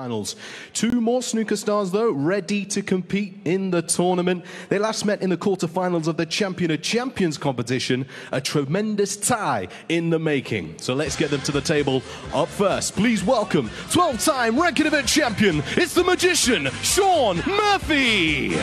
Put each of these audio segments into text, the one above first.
finals. Two more snooker stars, though, ready to compete in the tournament. They last met in the quarterfinals of the Champion of Champions competition, a tremendous tie in the making. So let's get them to the table. Up first, please welcome 12 time ranking event champion, it's the magician, Shaun Murphy.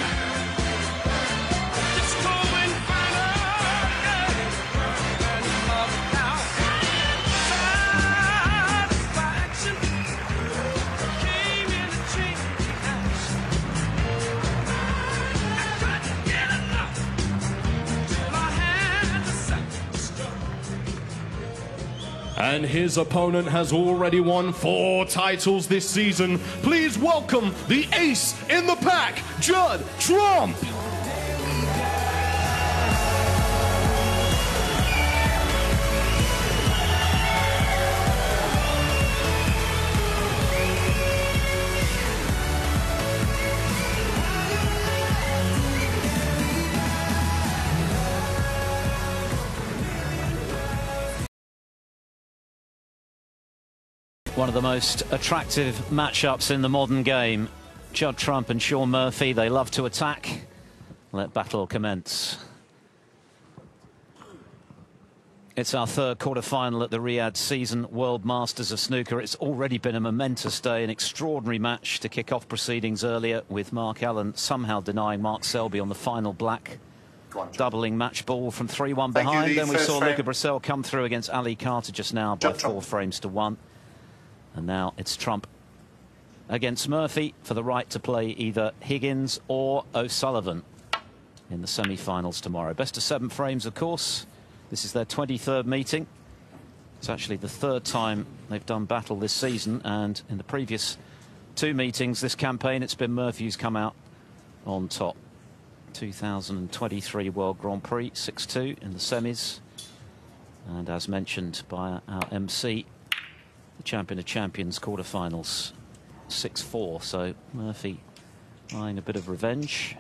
And his opponent has already won four titles this season. Please welcome the ace in the pack, Judd Trump. One of the most attractive matchups in the modern game. Judd Trump and Shaun Murphy, they love to attack. Let battle commence. It's our third quarter-final at the Riyadh Season World Masters of Snooker. It's already been a momentous day, an extraordinary match to kick off proceedings earlier with Mark Allen somehow denying Mark Selby on the final black. Doubling match ball from 3-1 behind. You, then we saw frame. Luca Brecel come through against Ali Carter just now by four frames to one. And now it's Trump against Murphy for the right to play either Higgins or O'Sullivan in the semi-finals tomorrow. Best of seven frames, of course. This is their 23rd meeting. It's actually the third time they've done battle this season, and in the previous two meetings this campaign, it's been Murphy who's come out on top. 2023 World Grand Prix, 6-2 in the semis. And as mentioned by our MC, the Champion of Champions quarterfinals 6-4 so Murphy eyeing a bit of revenge.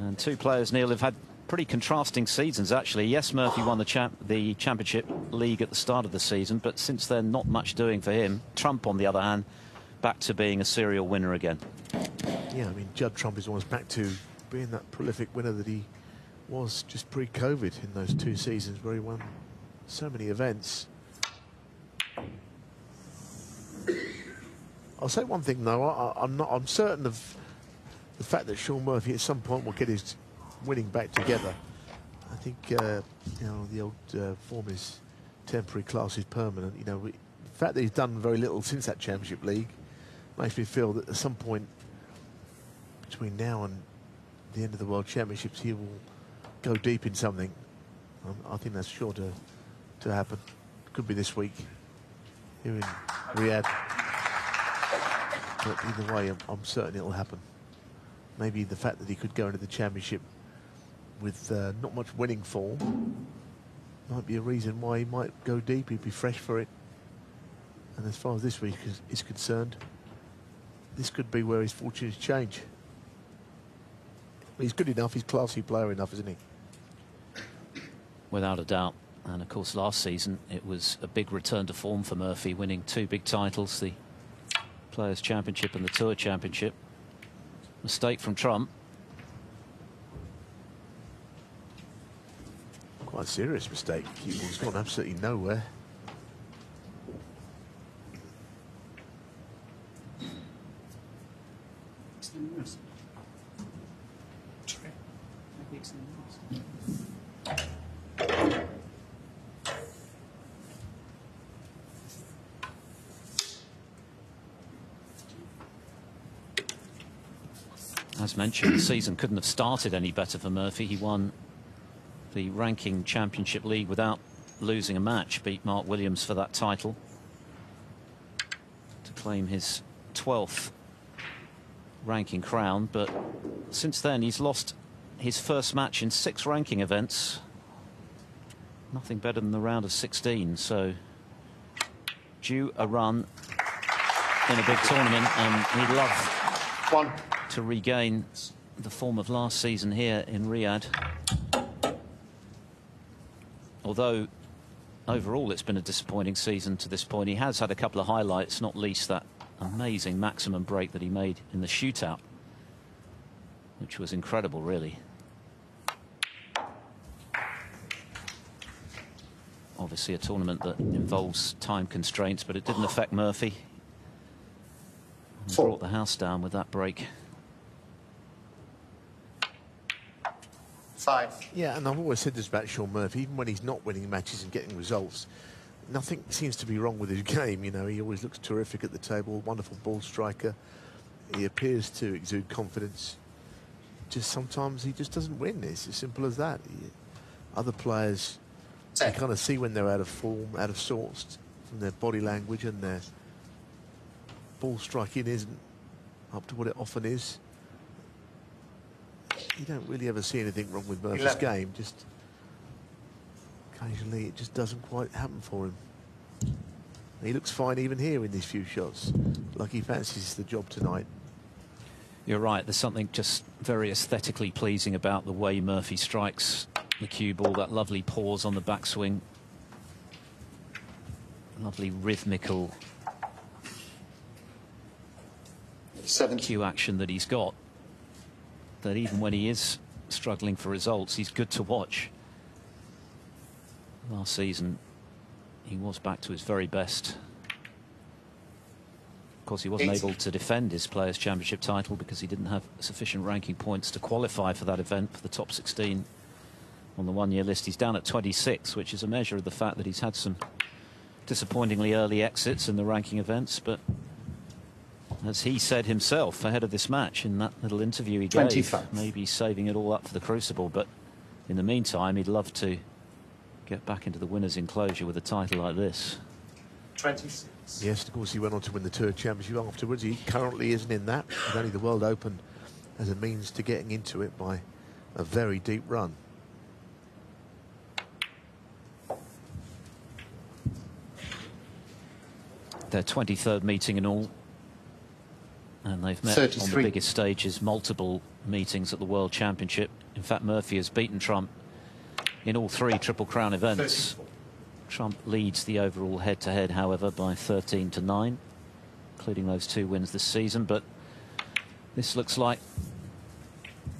And two players Neil have had pretty contrasting seasons actually. Yes Murphy won the champ the championship league at the start of the season but since then not much doing for him. Trump on the other hand back to being a serial winner again. Yeah I mean Judd Trump is almost back to being that prolific winner that he was just pre-COVID in those two seasons where he won so many events I'll say one thing though. I, am not. I'm certain of the fact that Shaun Murphy at some point will get his winning back together. I think uh, you know the old uh, form is temporary, class is permanent. You know, we, the fact that he's done very little since that Championship League makes me feel that at some point between now and the end of the World Championships, he will go deep in something. Um, I think that's sure to to happen. Could be this week here in Riyadh. But either way, I'm, I'm, certain it'll happen. Maybe the fact that he could go into the championship with uh, not much winning form might be a reason why he might go deep. He'd be fresh for it. And as far as this week is, is concerned, this could be where his fortunes change. He's good enough. He's classy player enough, isn't he? Without a doubt. And of course, last season it was a big return to form for Murphy, winning two big titles, the Players' Championship and the Tour Championship. Mistake from Trump. Quite a serious mistake. He's gone absolutely nowhere. As mentioned, the season couldn't have started any better for Murphy. He won the ranking championship league without losing a match, beat Mark Williams for that title to claim his 12th ranking crown. But since then, he's lost his first match in six ranking events. Nothing better than the round of 16. So due a run in a big tournament, and he'd love One. To regain the form of last season here in Riyadh. Although overall it's been a disappointing season to this point. He has had a couple of highlights, not least that amazing maximum break that he made in the shootout, which was incredible, really. Obviously a tournament that involves time constraints, but it didn't affect Murphy. He brought the house down with that break. Five. Yeah, and I've always said this about Shaun Murphy, even when he's not winning matches and getting results, nothing seems to be wrong with his game. You know, he always looks terrific at the table, wonderful ball striker. He appears to exude confidence. Just sometimes he just doesn't win. It's as simple as that. He, other players, you kind of see when they're out of form, out of sorts from their body language and their ball striking isn't up to what it often is you don't really ever see anything wrong with Murphy's 11. game. Just occasionally it just doesn't quite happen for him. He looks fine even here in these few shots. Like he fancies the job tonight. You're right. There's something just very aesthetically pleasing about the way Murphy strikes the cue ball. That lovely pause on the backswing. Lovely rhythmical Seven. cue action that he's got that even when he is struggling for results, he's good to watch. Last season, he was back to his very best. Of course, he wasn't able to defend his Players' Championship title because he didn't have sufficient ranking points to qualify for that event for the top 16 on the one-year list. He's down at 26, which is a measure of the fact that he's had some disappointingly early exits in the ranking events, but as he said himself ahead of this match in that little interview he gave. Maybe saving it all up for the Crucible, but in the meantime, he'd love to get back into the winner's enclosure with a title like this. 26. Yes, of course, he went on to win the Tour Championship afterwards. He currently isn't in that, but only the World Open as a means to getting into it by a very deep run. Their 23rd meeting in all and they've met on the biggest stages, multiple meetings at the World Championship. In fact, Murphy has beaten Trump in all three Triple Crown events. 34. Trump leads the overall head-to-head, -head, however, by 13 to 9, including those two wins this season. But this looks like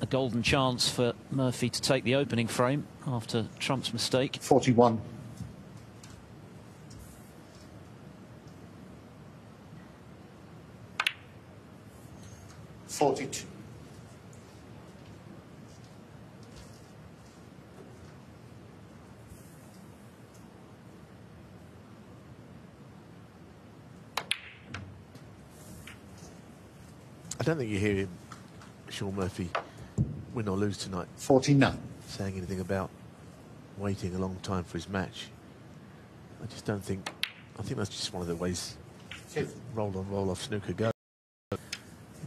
a golden chance for Murphy to take the opening frame after Trump's mistake. 41. 42. I don't think you hear him, Shaun Murphy, win or lose tonight. 49. Saying anything about waiting a long time for his match. I just don't think, I think that's just one of the ways roll on, roll off snooker go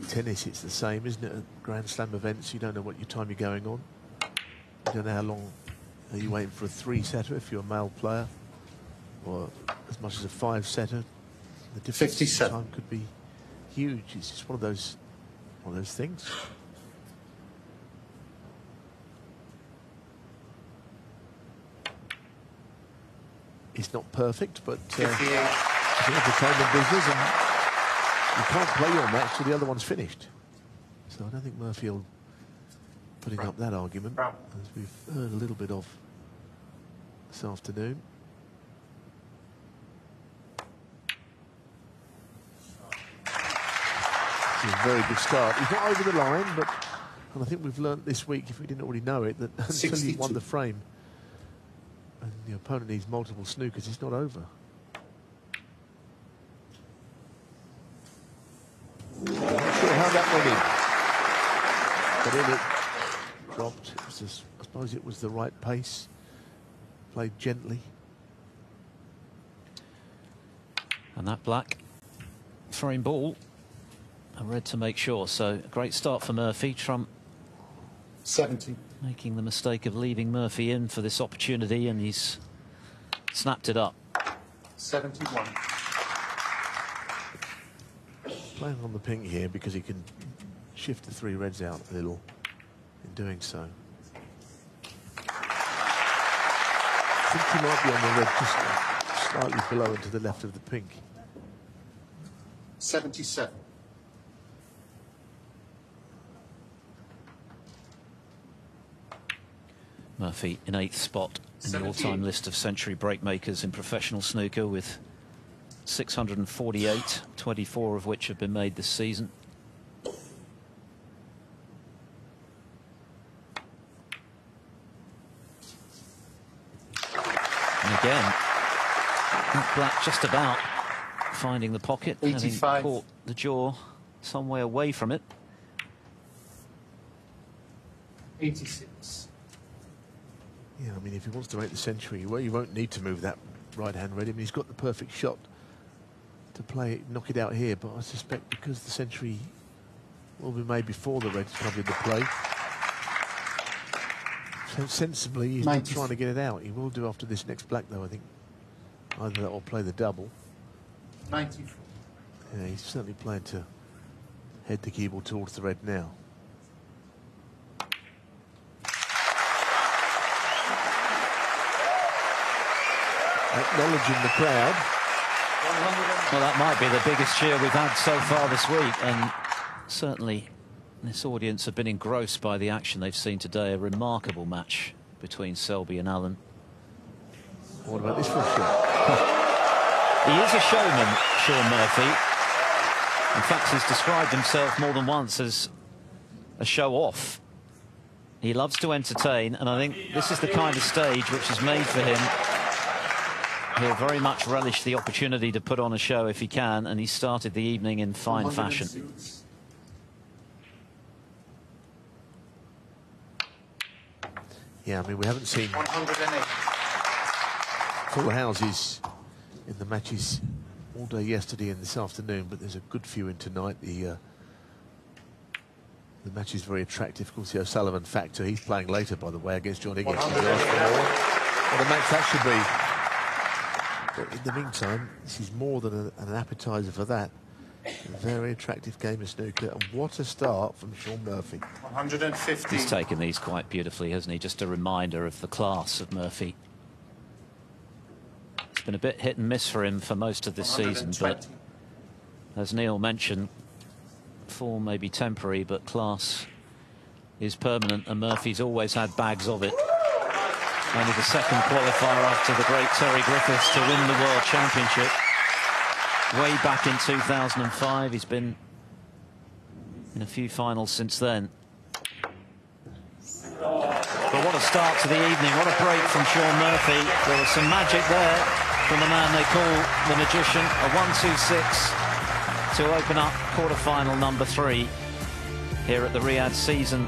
tennis, it's the same, isn't it? At Grand Slam events, you don't know what your time you're going on. You don't know how long are you waiting for a three-setter if you're a male player, or as much as a five-setter. The difference in time could be huge. It's just one of those, one of those things. It's not perfect, but uh, it's entertainment business, and you can't play your match till the other one's finished. So I don't think Murphy will putting up that argument, as we've heard a little bit of this afternoon. It's a very good start. He's not over the line, but and I think we've learnt this week, if we didn't already know it, that until you won the frame and the opponent needs multiple snookers, it's not over. That went. But then it dropped. It just, I suppose it was the right pace. Played gently. And that black throwing ball, a red to make sure. So great start for Murphy. Trump 70. Making the mistake of leaving Murphy in for this opportunity, and he's snapped it up. 71 playing on the pink here because he can shift the three reds out a little in doing so. I think he might be on the red, just slightly below and to the left of the pink. 77. Murphy in eighth spot in the all-time list of century breakmakers in professional snooker with 648, 24 of which have been made this season. And again, Black just about finding the pocket, having 85. caught the jaw some way away from it. 86. Yeah, I mean, if he wants to make the century, well, you won't need to move that right hand ready. I mean, he's got the perfect shot to play it, knock it out here, but I suspect because the century will be made before the red's come into play. So sensibly, he's not 90. trying to get it out. He will do after this next black, though, I think. Either that or play the double. 94. Yeah, he's certainly playing to head the cue ball towards the red now. Acknowledging the crowd. Well, that might be the biggest cheer we've had so far this week, and certainly this audience have been engrossed by the action they've seen today. A remarkable match between Selby and Allen. What about this for a shot? He is a showman, Shaun Murphy. In fact, he's described himself more than once as a show-off. He loves to entertain, and I think this is the kind of stage which is made for him. He'll very much relish the opportunity to put on a show if he can, and he started the evening in fine fashion. 106. Yeah, I mean, we haven't seen full houses in the matches all day yesterday and this afternoon, but there's a good few in tonight. The uh, the match is very attractive. Of course, the O'Sullivan factor. He's playing later, by the way, against John Higgins. 111. What a match that should be. But in the meantime, this is more than a, an appetizer for that. A very attractive game of snooker, and what a start from Shaun Murphy. 150. He's taken these quite beautifully, hasn't he? Just a reminder of the class of Murphy. It's been a bit hit and miss for him for most of this season, but as Neil mentioned, form may be temporary, but class is permanent, and Murphy's always had bags of it. Only the second qualifier after the great Terry Griffiths to win the World Championship. Way back in 2005, he's been in a few finals since then. But what a start to the evening. What a break from Shaun Murphy. There was some magic there from the man they call the magician. A 1-2-6 to open up quarter-final number three here at the Riyadh Season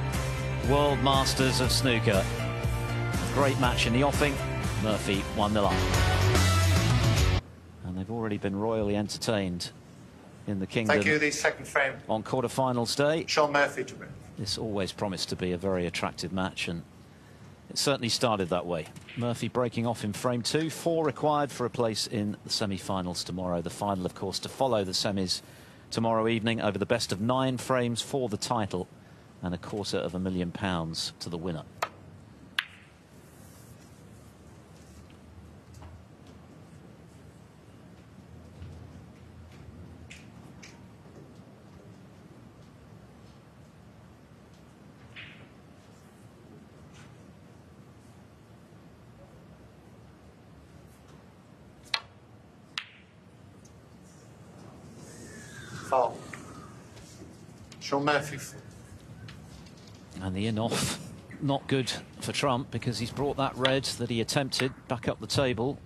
World Masters of Snooker. Great match in the offing. Murphy 1-0 up. And they've already been royally entertained in the kingdom Thank you. The second frame. on quarter-finals day. Shaun Murphy to win. This always promised to be a very attractive match, and it certainly started that way. Murphy breaking off in frame two, four required for a place in the semi-finals tomorrow. The final, of course, to follow the semis tomorrow evening over the best of nine frames for the title and a quarter of a million pounds to the winner. Fall. Shaun Murphy. And the in-off, not good for Trump because he's brought that red that he attempted back up the table.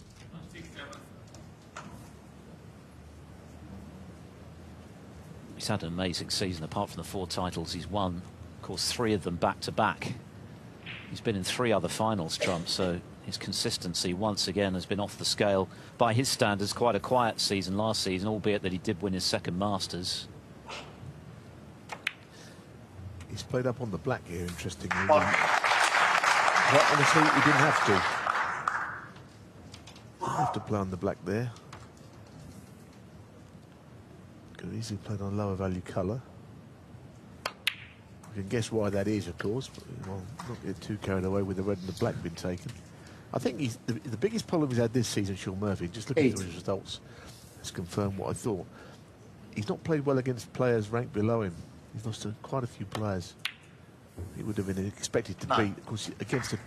He's had an amazing season. Apart from the four titles he's won, of course, three of them back to back. He's been in three other finals, Trump, so his consistency once again has been off the scale. By his standards, quite a quiet season last season, albeit that he did win his second Masters. He's played up on the black here, interestingly. One. But honestly, he didn't have to. Didn't have to play on the black there. Could have easily played on a lower value colour. You can guess why that is, of course, but well, not get too carried away with the red and the black being taken. I think he's the, the biggest problem he's had this season, Shaun Murphy. Just looking Eight. at his results, has confirmed what I thought. He's not played well against players ranked below him. He's lost to quite a few players. He would have been expected to Nine. beat. Of course, against a,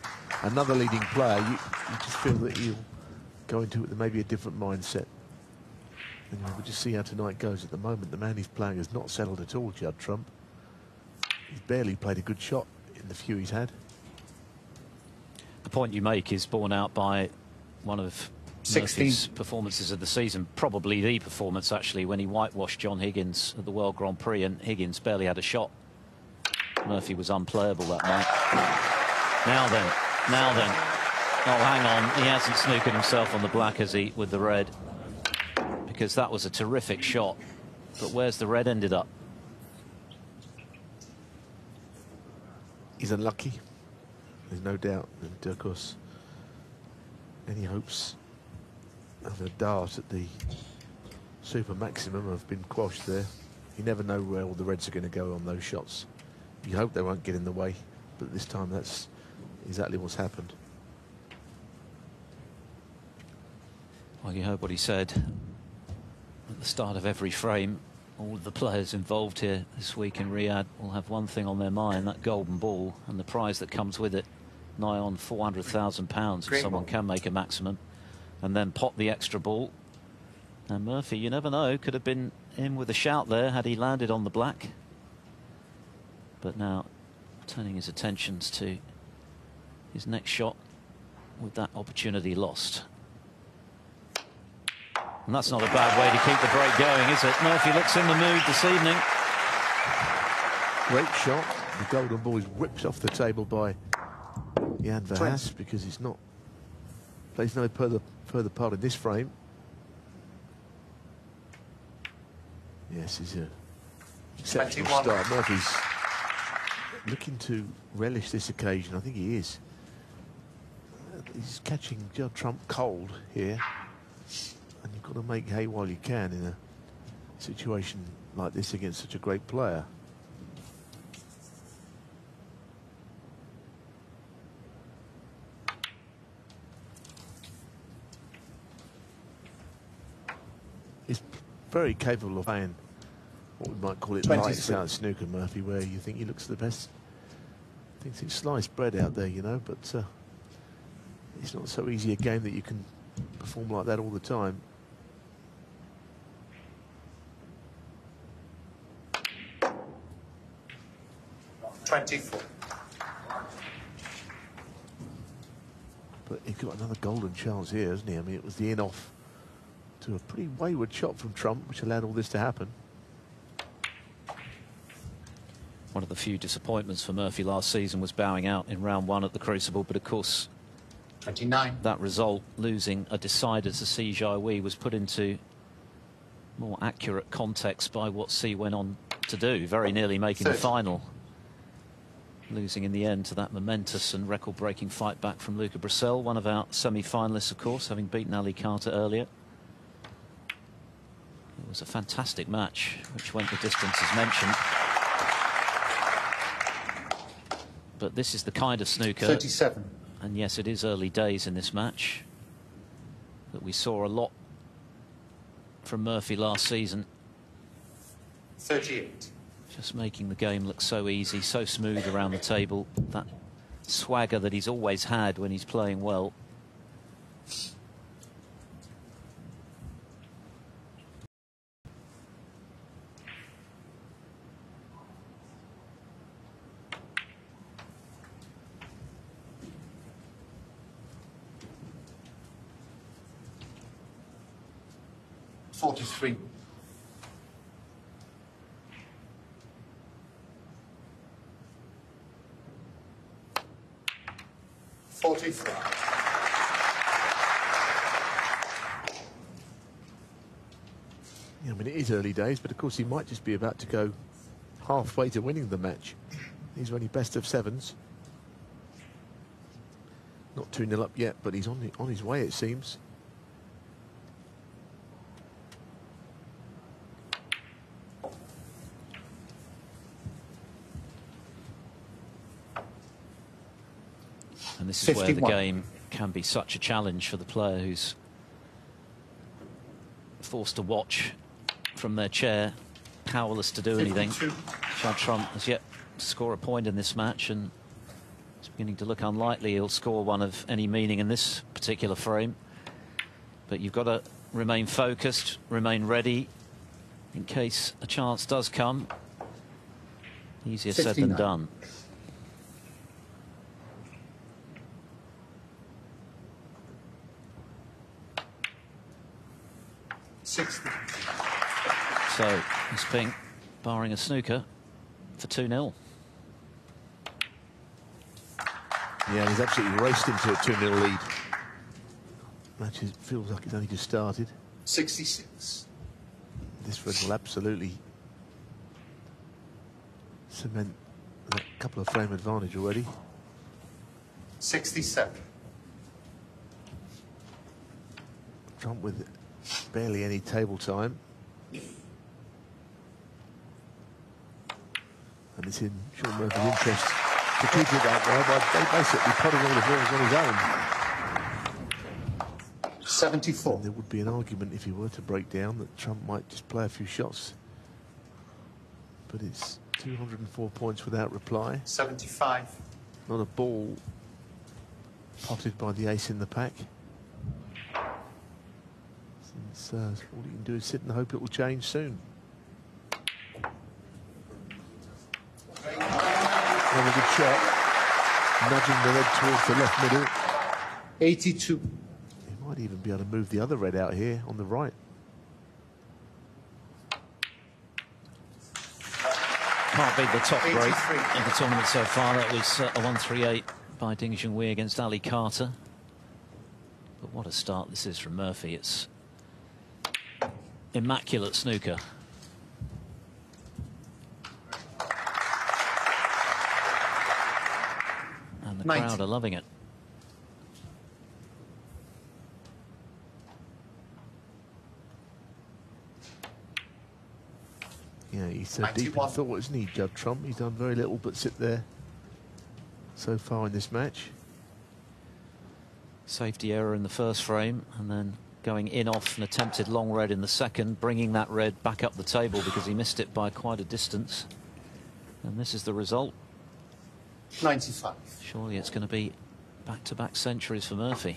another leading player, you, you just feel that he'll go into it with maybe a different mindset. And we'll just see how tonight goes. At the moment, the man he's playing has not settled at all, Judd Trump. He's barely played a good shot in the few he's had. The point you make is borne out by one of 16. Murphy's performances of the season, probably the performance actually when he whitewashed John Higgins at the World Grand Prix and Higgins barely had a shot. Murphy was unplayable that night. Now then, now then. Oh, hang on. He hasn't snookered himself on the black, has he, with the red? Because that was a terrific shot. But where's the red ended up? he's unlucky. There's no doubt. And of course, any hopes of a dart at the super maximum have been quashed there. You never know where all the reds are going to go on those shots. You hope they won't get in the way, but this time that's exactly what's happened. Well, you heard what he said at the start of every frame. All of the players involved here this week in Riyadh will have one thing on their mind, that golden ball and the prize that comes with it, nigh on £400,000 if Green someone ball. can make a maximum, and then pot the extra ball. And Murphy, you never know, could have been in with a shout there had he landed on the black. But now turning his attentions to his next shot with that opportunity lost. And that's not a bad way to keep the break going, is it? Murphy looks in the mood this evening. Great shot. The golden ball is whipped off the table by Jan Verhaas because he's not plays no further further part in this frame. Yes, he's a exceptional 21. start. Murphy's looking to relish this occasion. I think he is. He's catching Judd Trump cold here, and you've got to make hay while you can in a situation like this against such a great player. He's very capable of playing what we might call it 23. lights out snooker, Murphy, where you think he looks the best. Thinks it's sliced bread out there, you know, but uh, it's not so easy a game that you can perform like that all the time. Twenty-four. But he's got another golden chance here, hasn't he? I mean, it was the in-off to a pretty wayward shot from Trump, which allowed all this to happen. One of the few disappointments for Murphy last season was bowing out in round one at the Crucible, but of course Twenty-nine. that result, losing a decider to Si Jiawei, was put into more accurate context by what Si went on to do, very nearly making the final. Losing in the end to that momentous and record-breaking fight back from Luca Brecel, one of our semi-finalists, of course, having beaten Ali Carter earlier. It was a fantastic match, which went the distance as mentioned. But this is the kind of snooker Thirty-seven. and yes, it is early days in this match. But we saw a lot from Murphy last season, Thirty-eight. just making the game look so easy, so smooth around the table. That swagger that he's always had when he's playing well. Forty-three. Forty-four. Yeah, I mean, it is early days, but of course he might just be about to go halfway to winning the match. These are only best of sevens. Not 2 0 up yet, but he's on, the, on his way, it seems. And this is where the game can be such a challenge for the player who's forced to watch from their chair, powerless to do anything. 52. Judd Trump has yet to score a point in this match and it's beginning to look unlikely he'll score one of any meaning in this particular frame. But you've got to remain focused, remain ready in case a chance does come. Easier said than done. Sixty. So Miss Pink barring a snooker for 2-0. Yeah, he's absolutely raced into a 2-0 lead. Match is, feels like it's only just started. Sixty-six. This red will absolutely cement a couple of frame advantage already. Sixty-seven. Trump with barely any table time. And it's in Shaun Murphy's interest to keep it that way by basically putting all the balls on his own. Seventy-four. There would be an argument if he were to break down that Trump might just play a few shots. But it's 204 points without reply. Seventy-five. Not a ball potted by the ace in the pack. Since, uh, all you can do is sit and hope it will change soon. Another good shot. Nudging the red towards the left middle. Eighty-two. He might even be able to move the other red out here on the right. Can't beat the top break 83. of the tournament so far. That was uh, a 1-3-8 by Ding Junhui against Ali Carter. But what a start this is from Murphy. It's immaculate snooker. The 90. crowd are loving it. Yeah, he's so deep in thought, isn't he, Judd Trump? He's done very little but sit there so far in this match. Safety error in the first frame and then going in off an attempted long red in the second, bringing that red back up the table because he missed it by quite a distance. And this is the result. 95. Surely it's going to be back-to-back -back centuries for Murphy.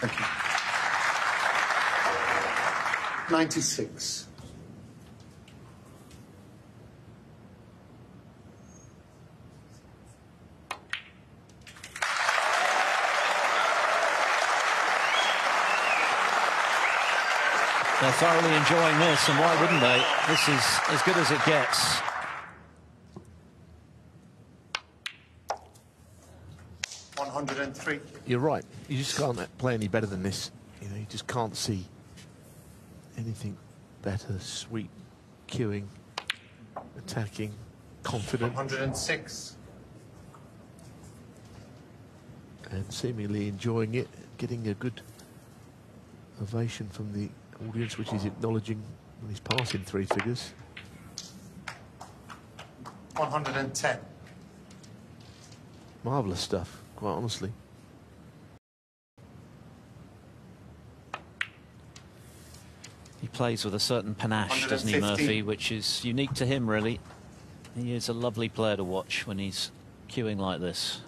Thank you. 96. Thoroughly enjoying this, and why wouldn't they? This is as good as it gets. One hundred and three. You're right. You just can't play any better than this. You know, you just can't see anything better. Sweet, cueing, attacking, confident, One hundred and six. and seemingly enjoying it. Getting a good ovation from the audience, which is acknowledging when he's passing three figures. One hundred and ten. Marvellous stuff, quite honestly. He plays with a certain panache, doesn't he, Murphy, which is unique to him, really. He is a lovely player to watch when he's cueing like this.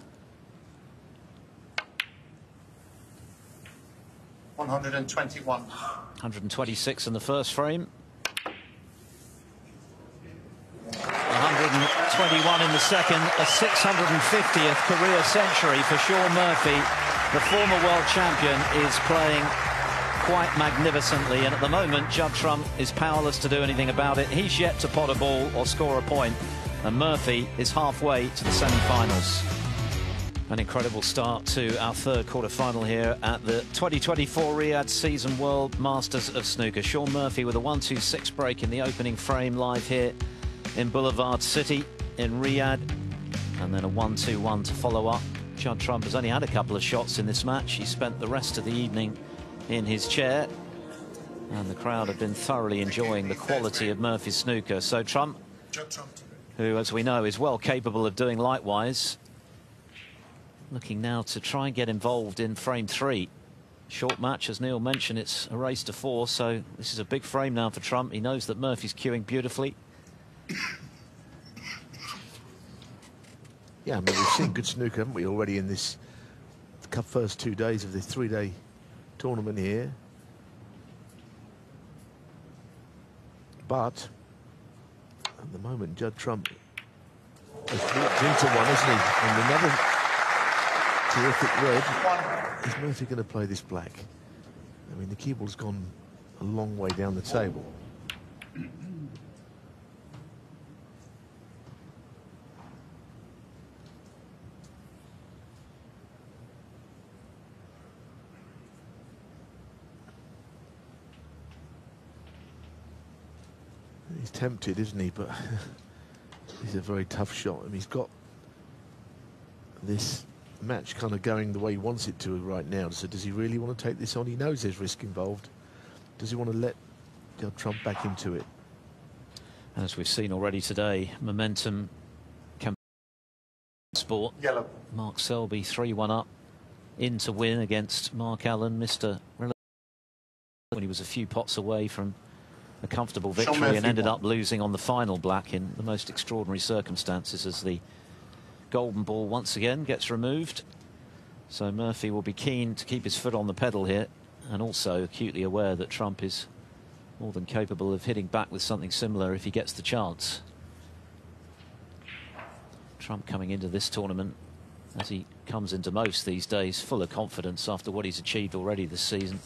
One hundred and twenty-one. 126 in the first frame. 121 in the second, a 650th career century for Shaun Murphy. The former world champion is playing quite magnificently, and at the moment, Judd Trump is powerless to do anything about it. He's yet to pot a ball or score a point, and Murphy is halfway to the semi-finals. An incredible start to our third quarter-final here at the 2024 Riyadh Season World Masters of Snooker. Shaun Murphy with a 1-2-6 break in the opening frame live here in Boulevard City in Riyadh. And then a 1-2-1 to follow up. Judd Trump has only had a couple of shots in this match. He spent the rest of the evening in his chair. And the crowd have been thoroughly enjoying the quality of Murphy's snooker. So Trump who, as we know, is well capable of doing likewise. Looking now to try and get involved in frame three. Short match, as Neil mentioned, it's a race to four, so this is a big frame now for Trump. He knows that Murphy's cueing beautifully. Yeah, I mean, we've seen good snooker, haven't we, already in this first two days of the three-day tournament here. But at the moment, Judd Trump has walked into one, isn't he? And another terrific red. Is Murphy going to play this black? I mean, the cue ball's gone a long way down the table. He's tempted, isn't he? But he's a very tough shot. I mean, he's got this match kind of going the way he wants it to right now. So does he really want to take this on? He knows there's risk involved. Does he want to let you know, Trump back into it? As we've seen already today, momentum can sport. Yellow. Mark Selby 3-1 up in to win against Mark Allen, Mr. when he was a few pots away from a comfortable victory and ended up losing on the final black in the most extraordinary circumstances as the golden ball once again gets removed. So Murphy will be keen to keep his foot on the pedal here and also acutely aware that Trump is more than capable of hitting back with something similar if he gets the chance. Trump coming into this tournament as he comes into most these days full of confidence after what he's achieved already this season.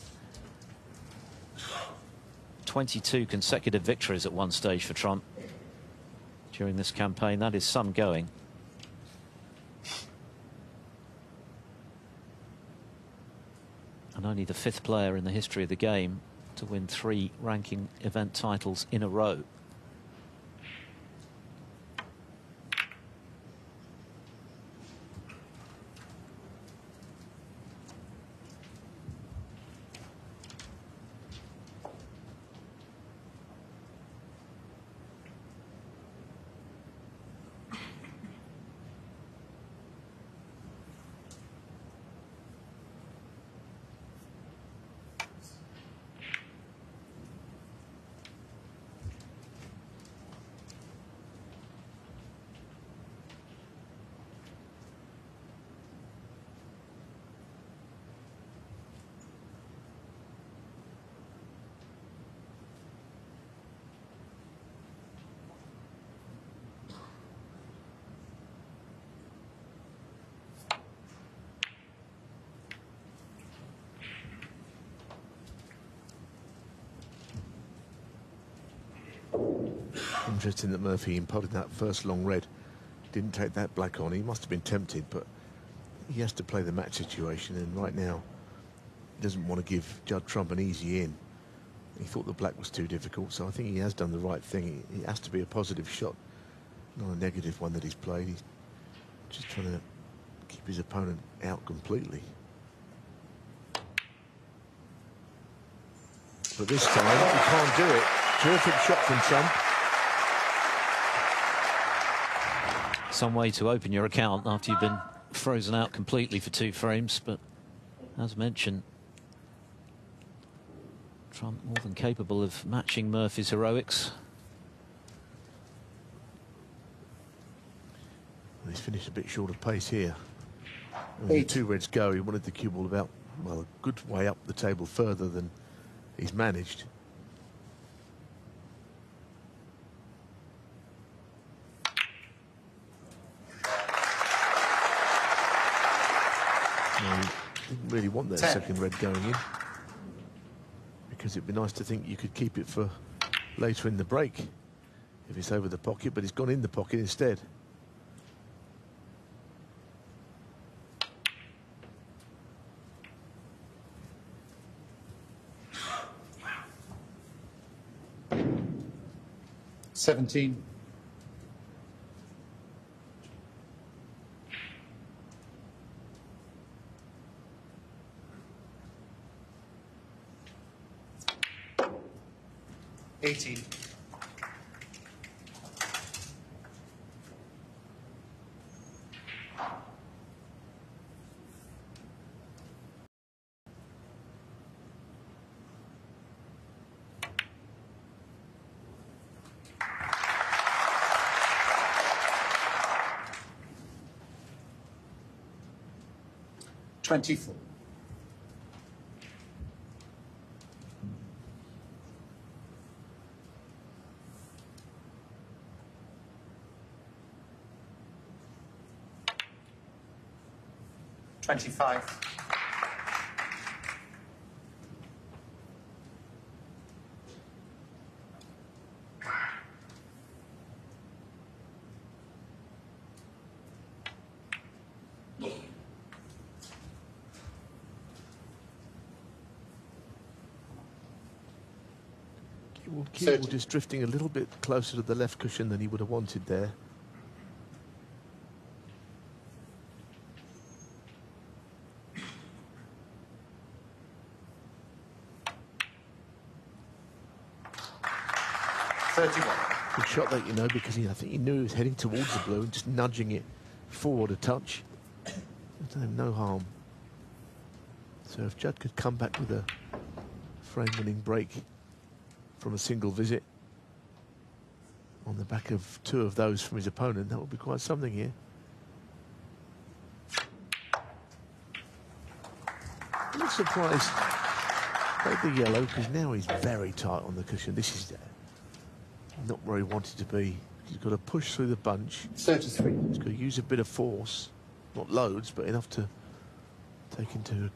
22 consecutive victories at one stage for Trump during this campaign. That is some going. And only the fifth player in the history of the game to win three ranking event titles in a row. Interesting that Murphy imparted that first long red. Didn't take that black on. He must have been tempted, but he has to play the match situation. And right now, doesn't want to give Judd Trump an easy in. He thought the black was too difficult, so I think he has done the right thing. He has to be a positive shot, not a negative one that he's played. He's just trying to keep his opponent out completely. But this time, he can't do it. Terrific shot from Trump. Some way to open your account after you've been frozen out completely for two frames, but as mentioned, Trump more than capable of matching Murphy's heroics. He's finished a bit short of pace here. When the two reds go, he wanted the cue ball about, well, a good way up the table further than he's managed. Didn't really want that Ten. second red going in because it'd be nice to think you could keep it for later in the break if it's over the pocket, but it's gone in the pocket instead. Seventeen. 18. Twenty-four. 24. Twenty-five. Cue ball, Thirty. Cue ball just drifting a little bit closer to the left cushion than he would have wanted there. Thirty-one. Good because he, I think he knew he was heading towards the blue and just nudging it forward a touch. Him no harm. So if Judd could come back with a frame-winning break from a single visit on the back of two of those from his opponent, that would be quite something here. I'm surprised. Played the yellow because now he's very tight on the cushion. This is not where he wanted to be. He's got to push through the bunch. Thirty-three. He's got to use a bit of force, not loads, but enough to take into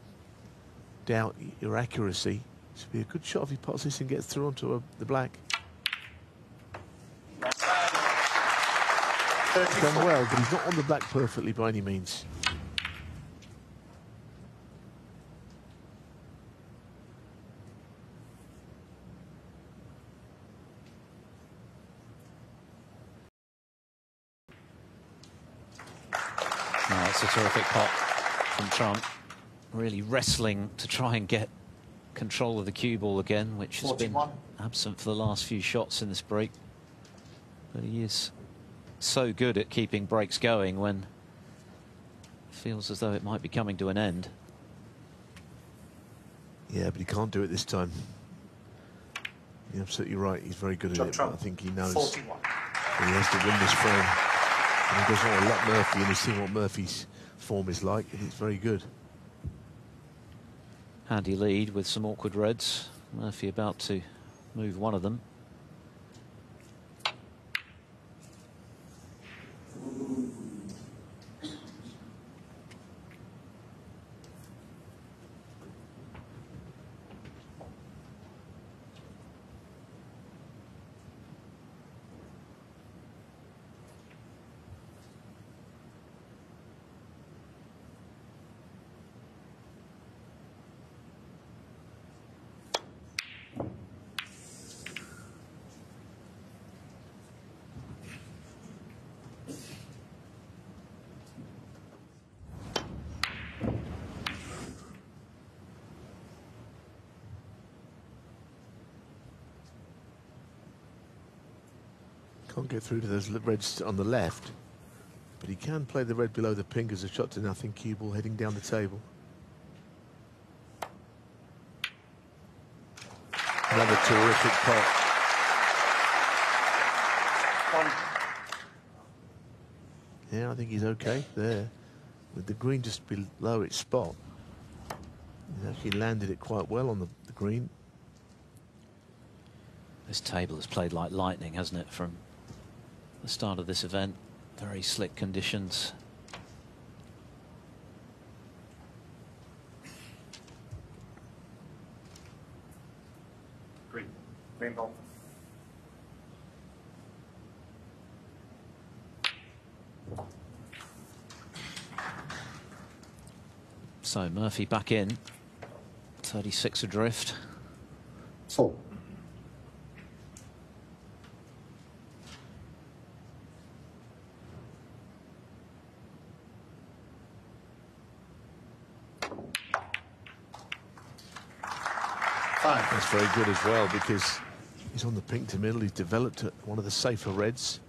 doubt your accuracy. This would be a good shot if he pots this and gets through onto a, the black. He's done well, but he's not on the black perfectly by any means. Terrific pot from Trump. Really wrestling to try and get control of the cue ball again, which has been absent for the last few shots in this break. But he is so good at keeping breaks going when it feels as though it might be coming to an end. Yeah, but he can't do it this time. You're absolutely right. He's very good at Job it. But I think he knows Forty-one. he has to win this frame. And he doesn't want to let Murphy, and he's seen what Murphy's form is like, it's very good. Handy lead with some awkward reds. Murphy about to move one of them. Can't get through to those reds on the left, but he can play the red below the pink as a shot to nothing cue ball heading down the table. Another terrific pot. Yeah, I think he's okay there. With the green just below its spot. He's actually landed it quite well on the, the green. This table has played like lightning, hasn't it, from the start of this event? Very slick conditions. Green. Green ball. So Murphy back in. 36 adrift. Four. Five. That's very good as well because he's on the pink to middle. He's developed one of the safer reds.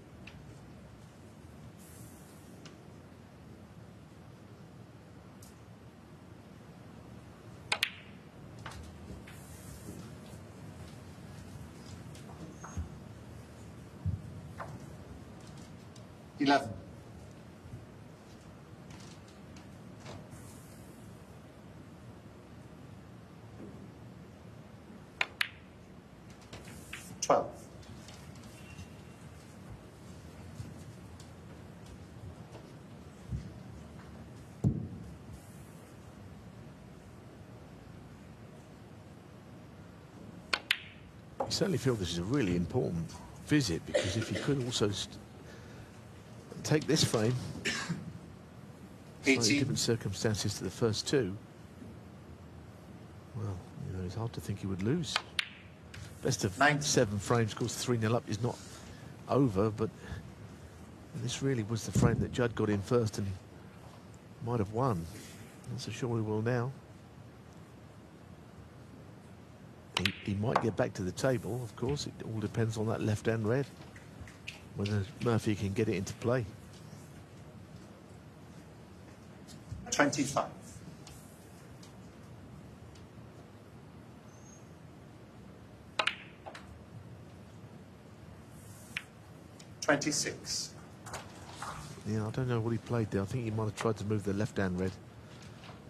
Certainly feel this is a really important visit because if he could also take this frame, slightly 18. different circumstances to the first two, well, you know, it's hard to think he would lose. Best of Nine. seven frames, of course, 3 0 up is not over, but this really was the frame that Judd got in first and might have won. Not so sure he will now. He, might get back to the table, of course. It all depends on that left-hand red. Whether Murphy can get it into play. 25. Twenty-six. Yeah, I don't know what he played there. I think he might have tried to move the left-hand red.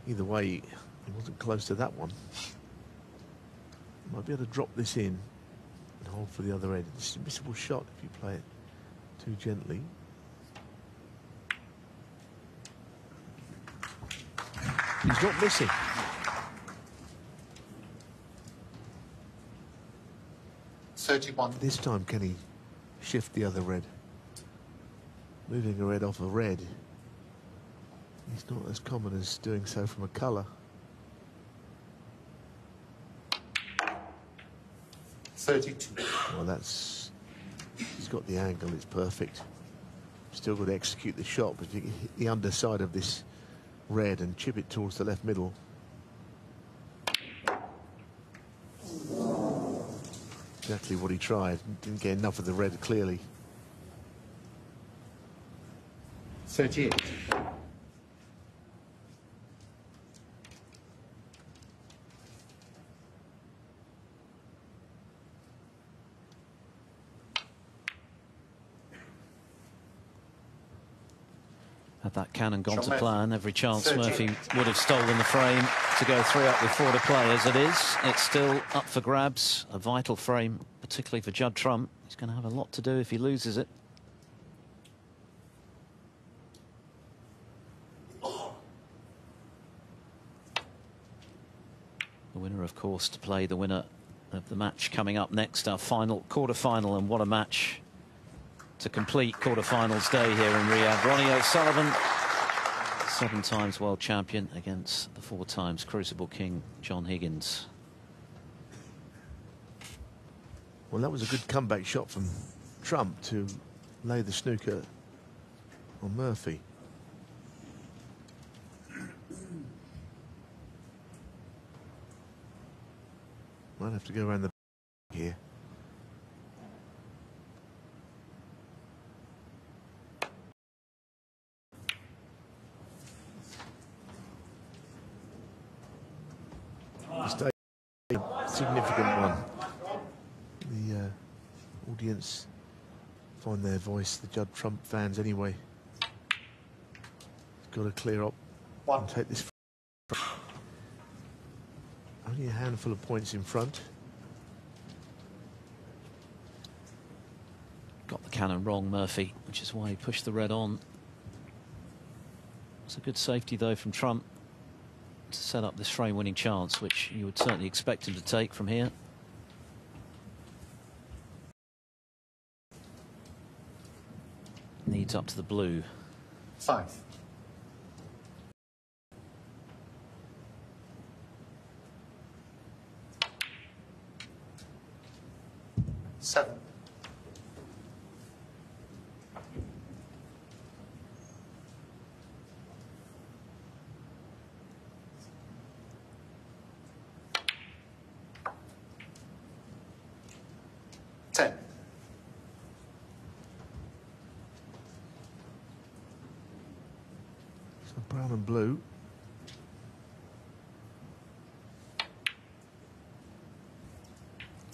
Either way, he wasn't close to that one. Might be able to drop this in and hold for the other end. It's a missable shot if you play it too gently. He's not missing. Thirty-one. This time, can he shift the other red? Moving a red off a red is not as common as doing so from a colour. 32. Well, that's... He's got the angle, it's perfect. Still got to execute the shot, but you hit the underside of this red and chip it towards the left middle. Exactly what he tried. Didn't get enough of the red, clearly. 38. Cannon gone to Murphy. plan, every chance 13. Murphy would have stolen the frame to go three up with four to play. As it is, it's still up for grabs. A vital frame, particularly for Judd Trump. He's going to have a lot to do if he loses it. The winner, of course, to play the winner of the match coming up next, our final quarter-final, and what a match to complete quarter-finals day here in Riyadh. Ronnie O'Sullivan, seven times world champion against the four times Crucible King John Higgins. Well, that was a good comeback shot from Trump to lay the snooker on Murphy. Might have to go around the here. Stay significant one. The uh, audience find their voice, the Judd Trump fans anyway. Got to clear up and take this. Only a handful of points in front. Got the cannon wrong, Murphy, which is why he pushed the red on. It's a good safety, though, from Trump to set up this frame-winning chance, which you would certainly expect him to take from here. Up to the blue. Five. Seven. Ten. So brown and blue.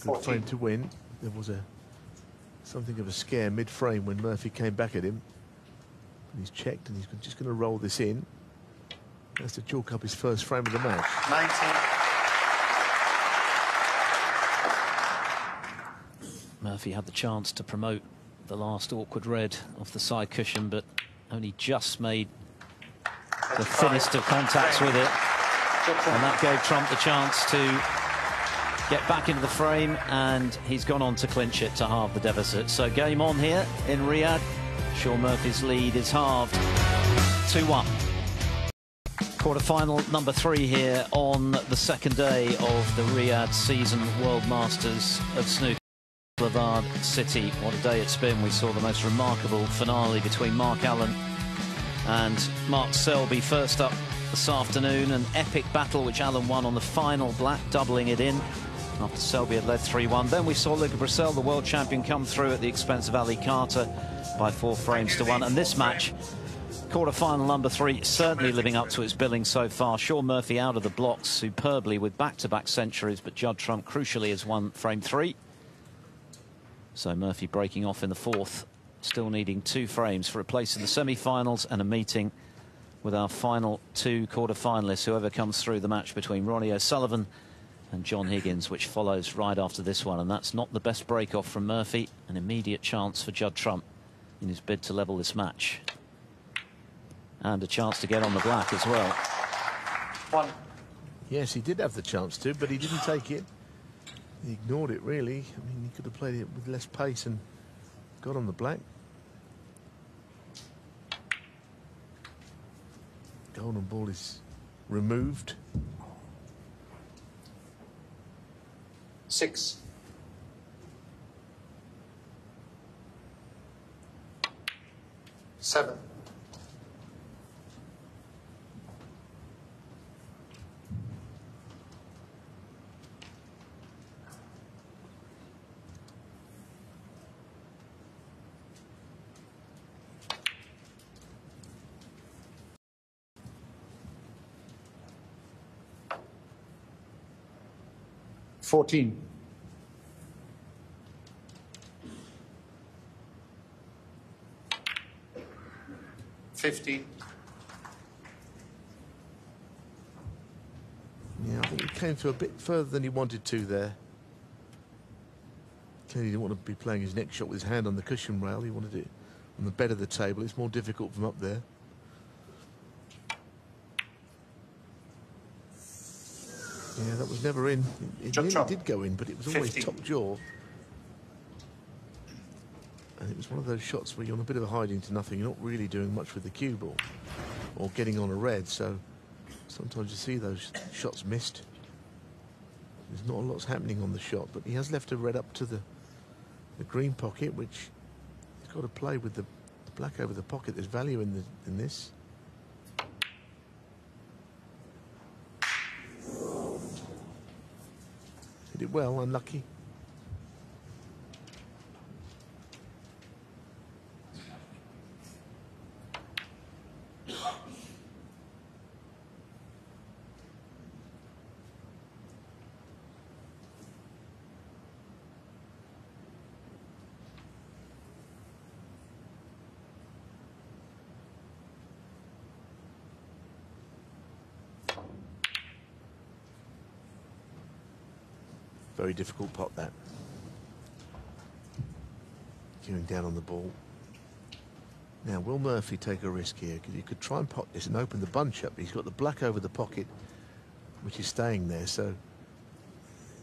Good Fourteen. frame to win. There was a something of a scare mid-frame when Murphy came back at him. And he's checked and he's just going to roll this in. That's to chalk up his first frame of the match. Nineteen. Murphy had the chance to promote the last awkward red off the side cushion, but only just made the thinnest of contacts with it. And that gave Trump the chance to get back into the frame, and he's gone on to clinch it to halve the deficit. So game on here in Riyadh. Shaun Murphy's lead is halved 2-1. Quarter-final number three here on the second day of the Riyadh Season World Masters of Snooker. Boulevard City. What a day it's been. We saw the most remarkable finale between Mark Allen and Mark Selby first up this afternoon. An epic battle which Allen won on the final black, doubling it in after Selby had led 3-1. Then we saw Luca Brecel, the world champion, come through at the expense of Ali Carter by four frames to one. And this match, quarter-final number three, certainly living up to its billing so far. Shaun Murphy out of the blocks superbly with back-to-back -back centuries, but Judd Trump crucially has won frame three. So Murphy breaking off in the fourth, still needing two frames for a place in the semi-finals and a meeting with our final two quarter-finalists, whoever comes through the match between Ronnie O'Sullivan and John Higgins, which follows right after this one. And that's not the best break-off from Murphy. An immediate chance for Judd Trump in his bid to level this match. And a chance to get on the black as well. One. Yes, he did have the chance to, but he didn't take it. He ignored it, really. I mean, he could have played it with less pace and got on the black. Golden ball is removed. Six. Seven. Fourteen. Fifteen. Yeah, I think he came through a bit further than he wanted to there. Clearly, he didn't want to be playing his next shot with his hand on the cushion rail. He wanted it on the bed of the table. It's more difficult from up there. Yeah, that was never in. It, it nearly did go in, but it was always 50. top jaw. And it was one of those shots where you're on a bit of a hiding to nothing. You're not really doing much with the cue ball or getting on a red. So sometimes you see those shots missed. There's not a lot's happening on the shot, but he has left a red up to the the green pocket, which he's got to play with the, the black over the pocket. There's value in the in this. Did well, unlucky. Very difficult pot that. Cueing down on the ball. Now, will Murphy take a risk here? Because he could try and pot this and open the bunch up. He's got the black over the pocket, which is staying there. So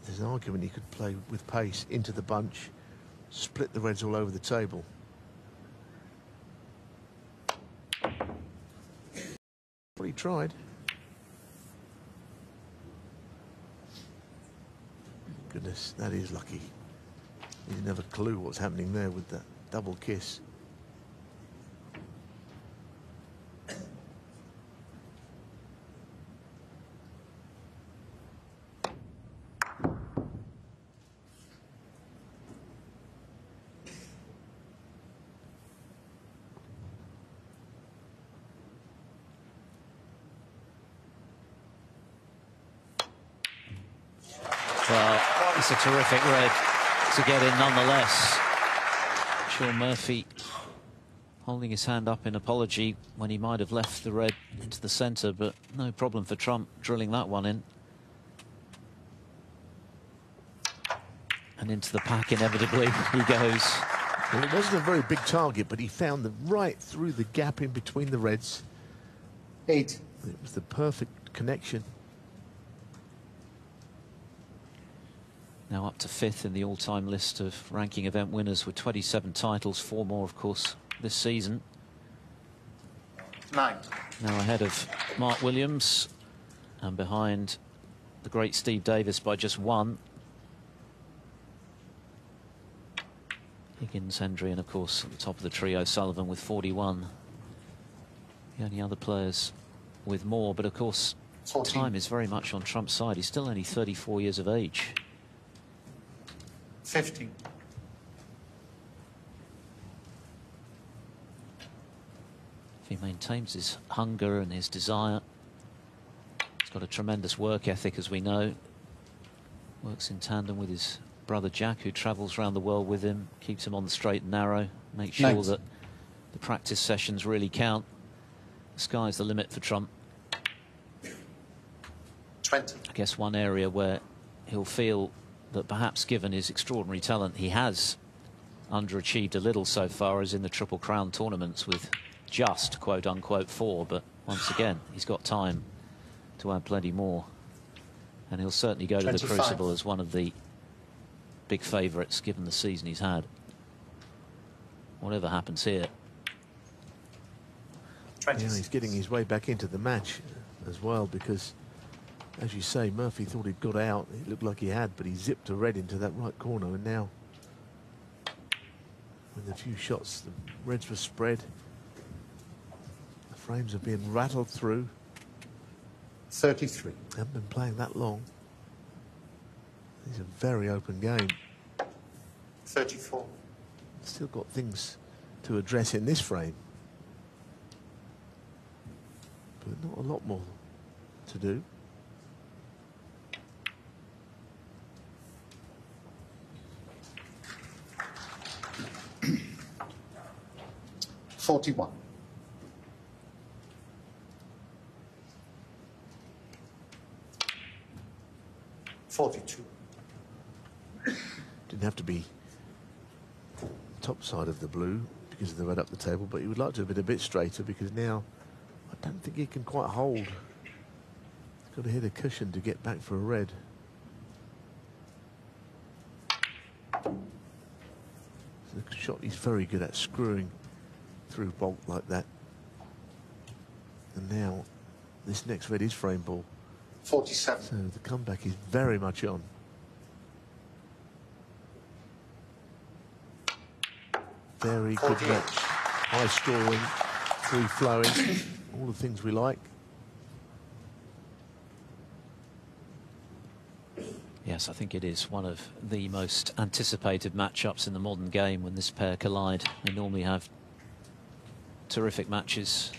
there's an argument he could play with pace into the bunch, split the reds all over the table. He tried. Goodness, that is lucky. He didn't have a clue what's happening there with that double kiss. Well, it's a terrific red to get in nonetheless. Shaun Murphy holding his hand up in apology when he might have left the red into the centre, but no problem for Trump drilling that one in. And into the pack inevitably he goes. Well, it wasn't a very big target, but he found the right through the gap in between the reds. Eight. It was the perfect connection. Now up to fifth in the all-time list of ranking event winners with 27 titles, four more, of course, this season. Nine. Now ahead of Mark Williams and behind the great Steve Davis by just one. Higgins, Hendry, and of course at the top of the trio, Sullivan with 41. The only other players with more, but of course 14. time is very much on Trump's side. He's still only 34 years of age. 15. If he maintains his hunger and his desire, he's got a tremendous work ethic, as we know. Works in tandem with his brother Jack, who travels around the world with him, keeps him on the straight and narrow, makes sure Nice. that the practice sessions really count. The sky's the limit for Trump. 20. I guess one area where he'll feel that perhaps given his extraordinary talent, he has underachieved a little so far as in the Triple Crown tournaments with just quote unquote four. But once again, he's got time to add plenty more. And he'll certainly go to the Crucible as one of the big favourites given the season he's had. Whatever happens here. 20. Yeah, he's getting his way back into the match as well because, as you say, Murphy thought he'd got out. It looked like he had, but he zipped a red into that right corner, and now, with a few shots, the reds were spread. The frames are being rattled through. 33. Haven't been playing that long. It's a very open game. 34. Still got things to address in this frame. But not a lot more to do. Forty-one. Forty-two. Didn't have to be top side of the blue because of the red up the table, but he would like to have been a bit straighter because now I don't think he can quite hold. He's got to hit a cushion to get back for a red. The shot he's very good at screwing through bolt like that. And now this next red is frame ball. Forty-seven. So the comeback is very much on. Very good match. High scoring, free flowing, all the things we like. Yes, I think it is one of the most anticipated matchups in the modern game when this pair collide. They normally have terrific matches.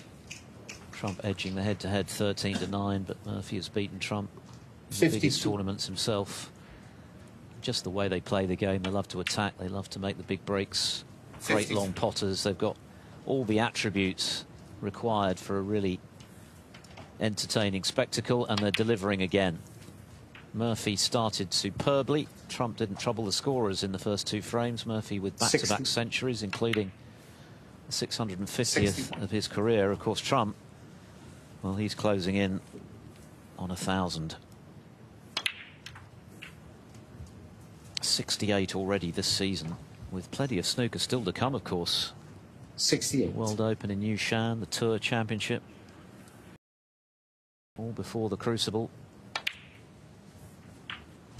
Trump edging the head-to-head 13 to 9, but Murphy has beaten Trump in the biggest tournaments himself. Just the way they play the game, they love to attack, they love to make the big breaks. Great long potters, they've got all the attributes required for a really entertaining spectacle, and they're delivering again. Murphy started superbly. Trump didn't trouble the scorers in the first two frames. Murphy with back-to-back 60. centuries, including 650th of his career. Of course, Trump, well, he's closing in on a thousand. 68 already this season, with plenty of snooker still to come, of course. Sixty-eight. World Open in Yushan, the Tour Championship. All before the Crucible.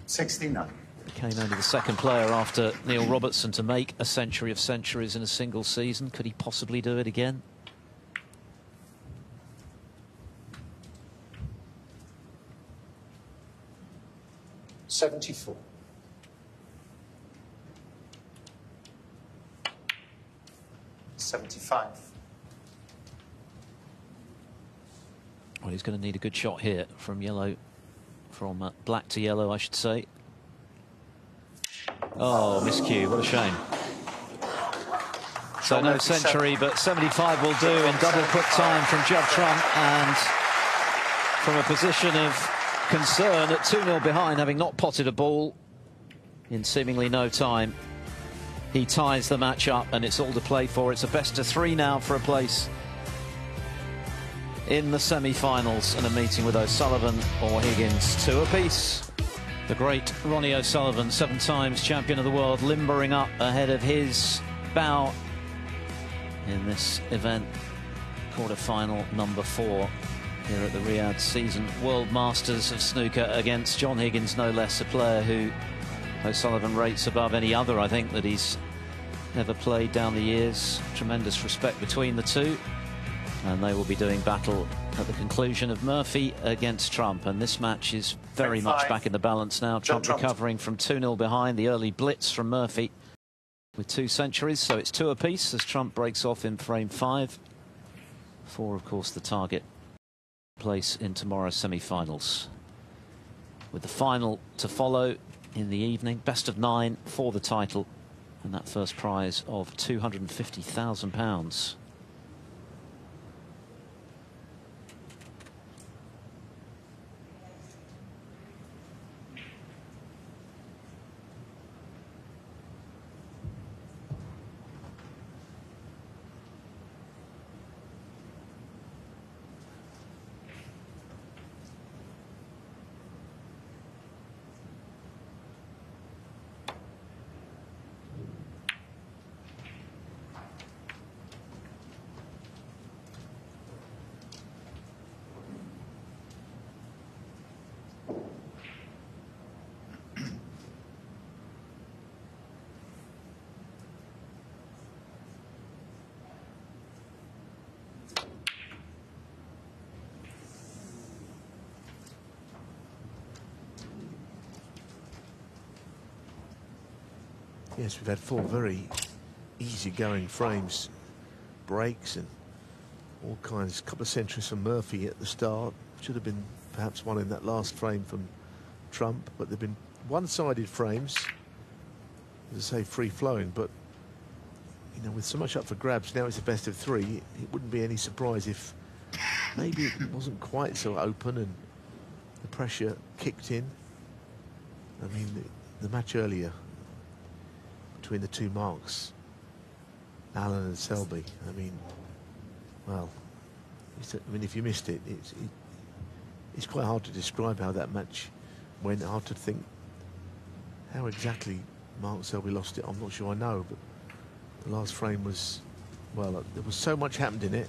Sixty-nine. Became only the second player after Neil Robertson to make a century of centuries in a single season. Could he possibly do it again? Seventy-four. Seventy-five. Well, he's going to need a good shot here from yellow, from uh, black to yellow, I should say. Oh, miscue. What a shame. So no century, but 75 will do in double quick time from Judd Trump. And from a position of concern at 2-0 behind, having not potted a ball, in seemingly no time. He ties the match up and it's all to play for. It's a best of three now for a place in the semi-finals and a meeting with O'Sullivan or Higgins, two apiece. The great Ronnie O'Sullivan, seven times champion of the world, limbering up ahead of his bow in this event, quarter-final number four here at the Riyadh Season World Masters of Snooker against John Higgins, no less a player who O'Sullivan rates above any other, I think, that he's ever played down the years. Tremendous respect between the two. And they will be doing battle at the conclusion of Murphy against Trump. And this match is very much back in the balance now. Trump recovering from 2-0 behind. The early blitz from Murphy with two centuries. So it's two apiece as Trump breaks off in frame five. Four, of course, the target place in tomorrow's semi-finals. With the final to follow in the evening. Best of nine for the title. And that first prize of £250,000. Yes, we've had four very easy-going frames, breaks and all kinds. A couple of centuries from Murphy at the start. Should have been perhaps one in that last frame from Trump, but they've been one-sided frames. As I say, free-flowing, but you know, with so much up for grabs, now it's a best of three. It wouldn't be any surprise if maybe it wasn't quite so open and the pressure kicked in. I mean, the, the match earlier between the two marks, Allen and Selby. I mean, well, I mean, if you missed it, it's, it, it's quite hard to describe how that match went. Hard to think how exactly Mark Selby lost it. I'm not sure I know, but the last frame was, well, uh, there was so much happened in it.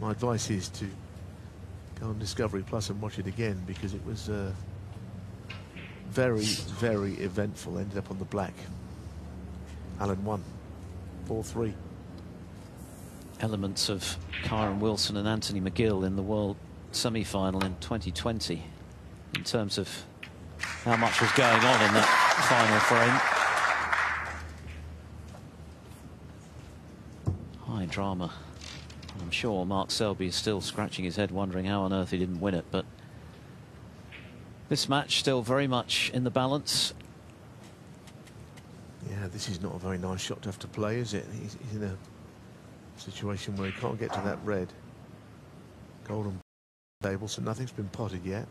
My advice is to go on Discovery Plus and watch it again because it was uh, very, very eventful. Ended up on the black. Allen won. 4-3. Elements of Kyren Wilson and Anthony McGill in the World semi-final in 2020 in terms of how much was going on in that final frame. High drama. I'm sure Mark Selby is still scratching his head wondering how on earth he didn't win it, but this match still very much in the balance yeah, this is not a very nice shot to have to play, is it? He's, he's in a situation where he can't get to that red golden table, so nothing's been potted yet.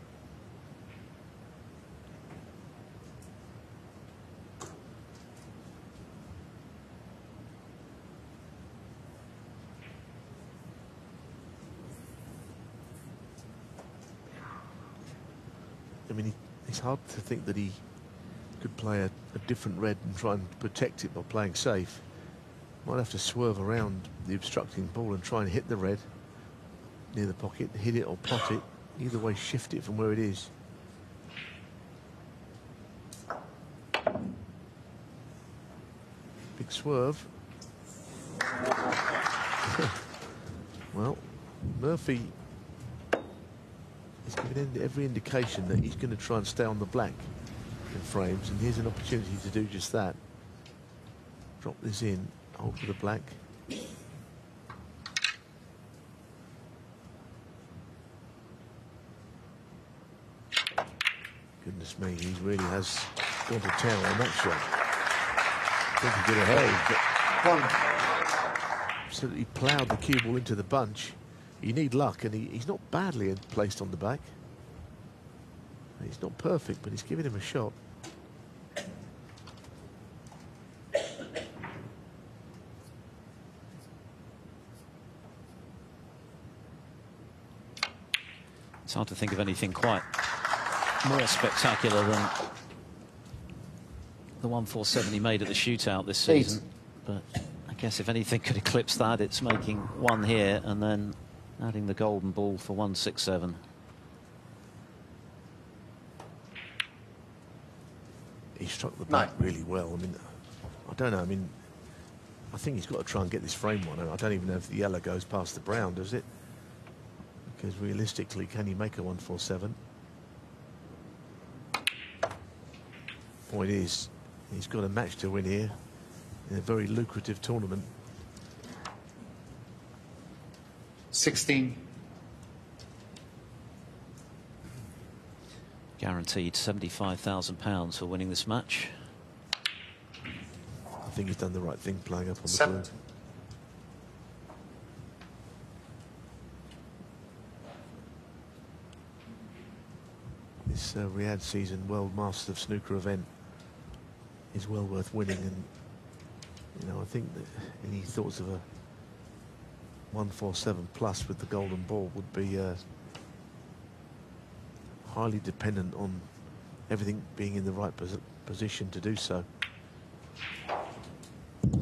I mean, it's hard to think that he could play a, a, different red and try and protect it by playing safe. Might have to swerve around the obstructing ball and try and hit the red near the pocket, hit it or pot it. Either way, shift it from where it is. Big swerve. well, Murphy is giving every indication that he's going to try and stay on the black in frames, and here's an opportunity to do just that. Drop this in, hold for the black. Goodness me, he really has gone to town on that shot. I think he did ahead, but absolutely ploughed the cue ball into the bunch. You need luck, and he, he's not badly placed on the back. He's not perfect, but he's giving him a shot. It's hard to think of anything quite more spectacular than the 147 he made at the shootout this season. But I guess if anything could eclipse that, it's making one here and then adding the golden ball for 167. He struck the Nine. back really well. I mean, I don't know. I mean, I think he's got to try and get this frame one. I don't even know if the yellow goes past the brown, does it? Because realistically, can he make a 147? Point is, he's got a match to win here in a very lucrative tournament. 16. Guaranteed £75,000 for winning this match. I think he's done the right thing playing up on the Seven. blue. This uh, Riyadh season World Masters of Snooker event is well worth winning, and you know I think that any thoughts of a 147 plus with the golden ball would be uh, highly dependent on everything being in the right posi position to do so.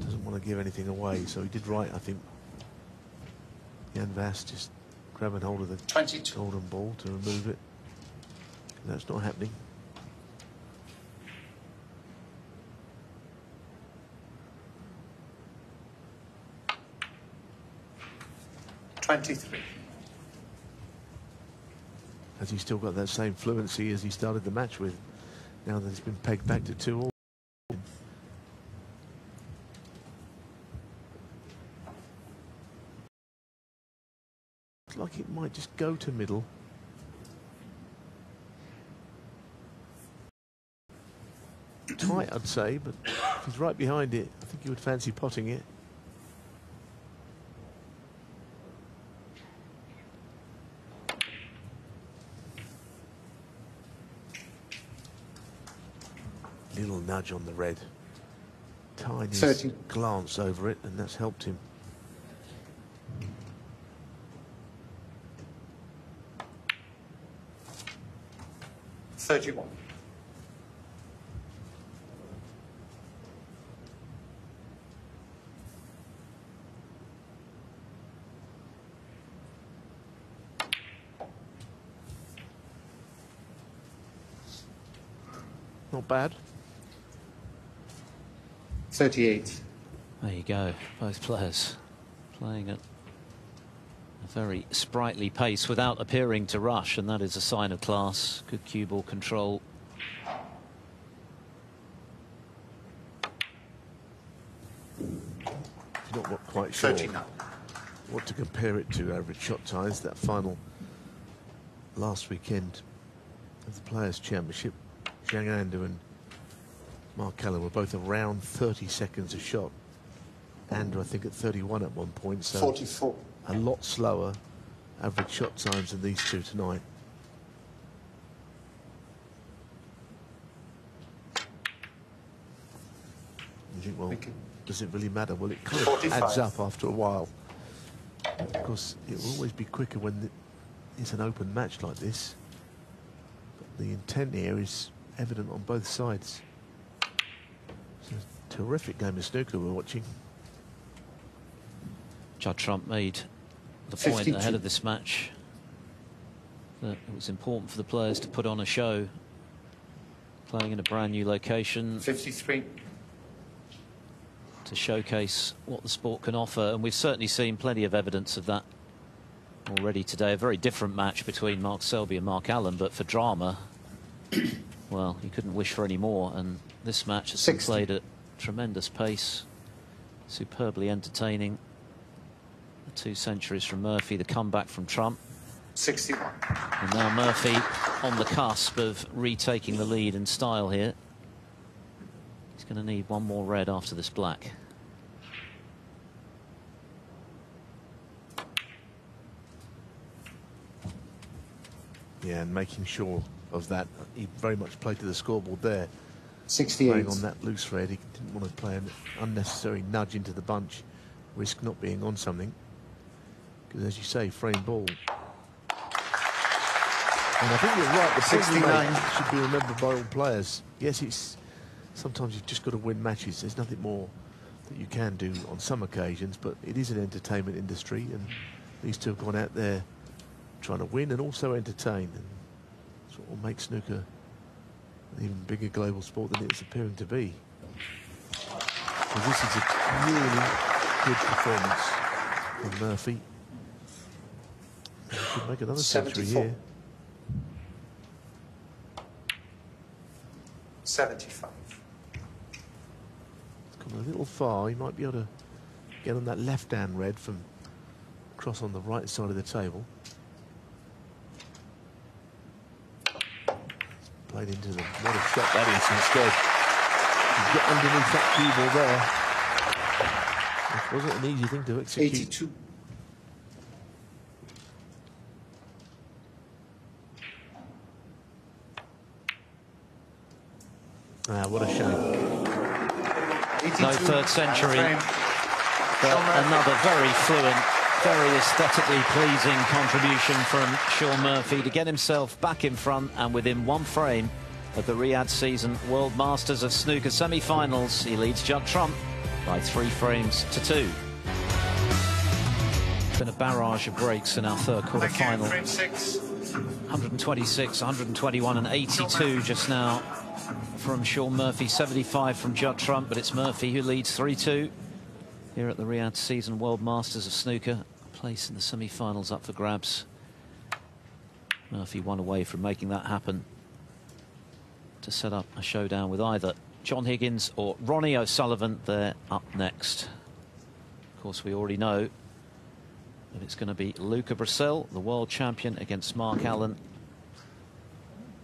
Doesn't want to give anything away, so he did right, I think. Jan Verhaas just grabbing hold of the 22. golden ball to remove it. That's not happening. Twenty-three. Has he still got that same fluency as he started the match with? Now that he's been pegged back to two all. Looks like it might just go to middle. Tight, I'd say, but if he's right behind it, I think he would fancy potting it. Little nudge on the red. Tiny Thirty. glance over it, and that's helped him. Thirty-one. Not bad. Thirty-eight. There you go, both players playing at a very sprightly pace without appearing to rush, and that is a sign of class. Good cue ball control. If you're not quite sure Thirty-nine. what to compare it to average shot ties, that final last weekend of the Players' Championship, Zhang Anda and Mark Allen were both around 30 seconds a shot. Anda, I think, at 31 at one point, so Forty-four. a lot slower average shot times than these two tonight. You think, well, does it really matter? Well, it kind of 45. adds up after a while. Of course, it will always be quicker when the- it's an open match like this. But the intent here is evident on both sides. It's a terrific game of snooker we're watching. Judd Trump made the point 52. ahead of this match that it was important for the players to put on a show, playing in a brand new location Fifty-three. to showcase what the sport can offer, and we've certainly seen plenty of evidence of that already today. A very different match between Mark Selby and Mark Allen, but for drama, well, you couldn't wish for any more. And this match has been played at tremendous pace, superbly entertaining. The two centuries from Murphy, the comeback from Trump. Sixty-one. And now Murphy on the cusp of retaking the lead in style here. He's going to need one more red after this black. Yeah, and making sure of that. He very much played to the scoreboard there. Sixty-eight. Playing on that loose red, he didn't want to play an unnecessary nudge into the bunch, risk not being on something. Because as you say, frame ball. And I think you're right. The 69. should be remembered by all players. Yes, it's sometimes you've just got to win matches. There's nothing more that you can do on some occasions, but it is an entertainment industry, and these two have gone out there trying to win and also entertain, and will make snooker an even bigger global sport than it's appearing to be. So this is a really good performance from Murphy. He could make another century here. 75. It's gone a little far. He might be able to get on that left-hand red from across on the right side of the table. Played into them. What a shot that is instead. You get underneath that cue ball there. It wasn't an easy thing to execute. 82. Ah, what a shame. No third century. But another very fluent, very aesthetically pleasing contribution from Shaun Murphy to get himself back in front and within one frame of the Riyadh season World Masters of Snooker semi-finals. He leads Judd Trump by three frames to two. Been a barrage of breaks in our third quarter final. 126, 121 and 82 just now from Shaun Murphy, 75 from Judd Trump, but it's Murphy who leads 3-2 here at the Riyadh Season World Masters of Snooker. Place in the semi-finals up for grabs. Murphy one away from making that happen to set up a showdown with either John Higgins or Ronnie O'Sullivan. They're up next. Of course, we already know that it's going to be Luca Brecel, the world champion, against Mark Allen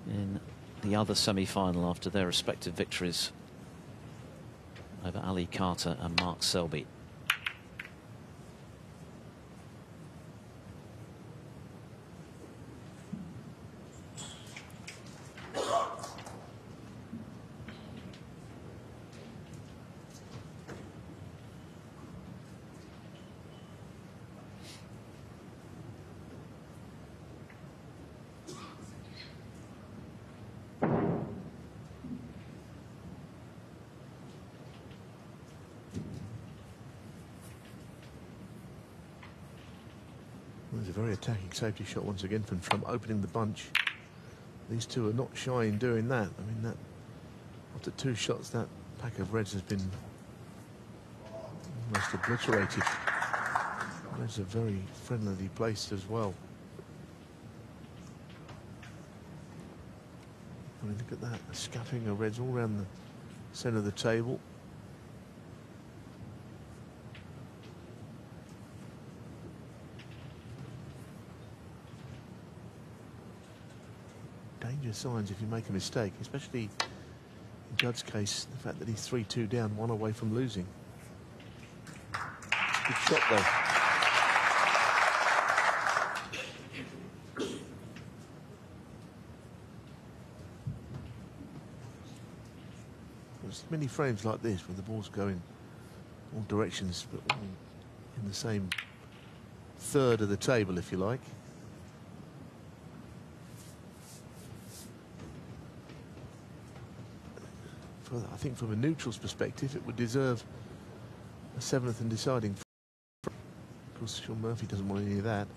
in the other semi-final after their respective victories over Ali Carter and Mark Selby. There's a very attacking safety shot once again from Trump opening the bunch. These two are not shy in doing that. I mean, that after two shots, that pack of reds has been almost obliterated. Reds are very friendlily placed as well. I mean, look at that, scattering of reds all around the centre of the table. Signs if you make a mistake, especially in Judd's case, the fact that he's 3-2 down, one away from losing. Good shot though. There's many frames like this where the ball's going all directions, but all in the same third of the table, if you like. For, I think from a neutral's perspective, it would deserve a seventh and deciding. Of course, Shaun Murphy doesn't want any of that.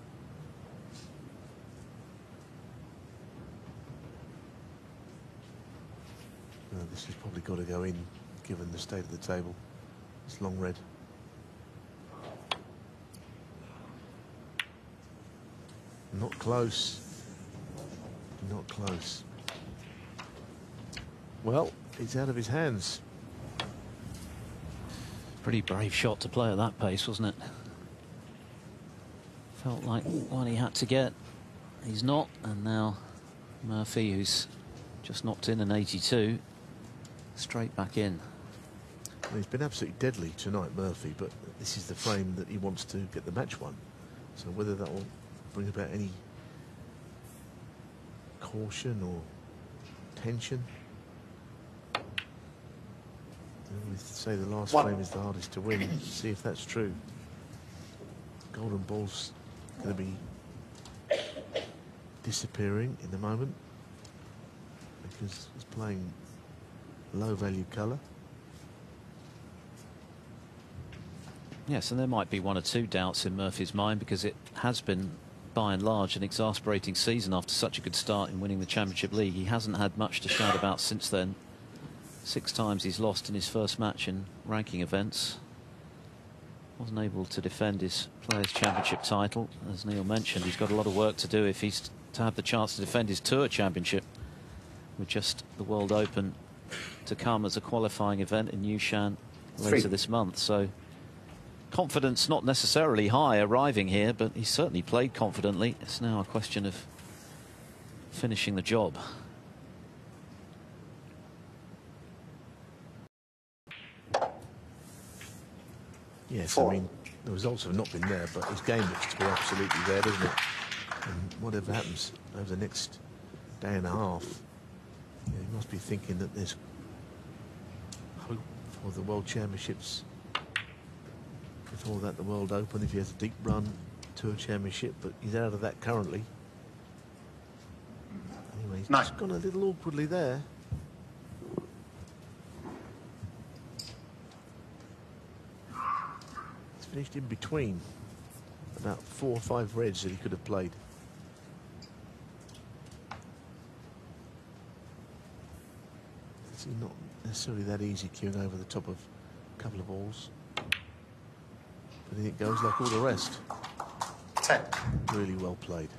No, this has probably got to go in, given the state of the table. It's long red. Not close. Not close. Well, it's out of his hands. Pretty brave shot to play at that pace, wasn't it? Felt like one he had to get. He's not, and now Murphy, who's just knocked in an 82, straight back in. Well, he's been absolutely deadly tonight, Murphy, but this is the frame that he wants to get the match won. So whether that will bring about any caution or tension. We say the last One. frame is the hardest to win. See if that's true. Golden ball's going to be disappearing in the moment because he's playing low value colour. Yes, and there might be one or two doubts in Murphy's mind because it has been, by and large, an exasperating season after such a good start in winning the Championship League. He hasn't had much to shout about since then. Six times he's lost in his first match in ranking events. Wasn't able to defend his Players' Championship title. As Neil mentioned, he's got a lot of work to do if he's to have the chance to defend his Tour Championship with just the World Open to come as a qualifying event in Yushan later Three. this month. So confidence not necessarily high arriving here, but he certainly played confidently. It's now a question of finishing the job. Yes, Four. I mean, the results have not been there, but his game looks to be absolutely there, doesn't it? And whatever happens over the next day and a half, you know, he must be thinking that there's hope for the World Championships. Before that, the World Open, if he has a deep run, to a Championship, but he's out of that currently. Anyway, he's Nine. just gone a little awkwardly there. Finished in between about four or five reds that he could have played. It's not necessarily that easy cueing over the top of a couple of balls. But it goes like all the rest. Ten. Really well played.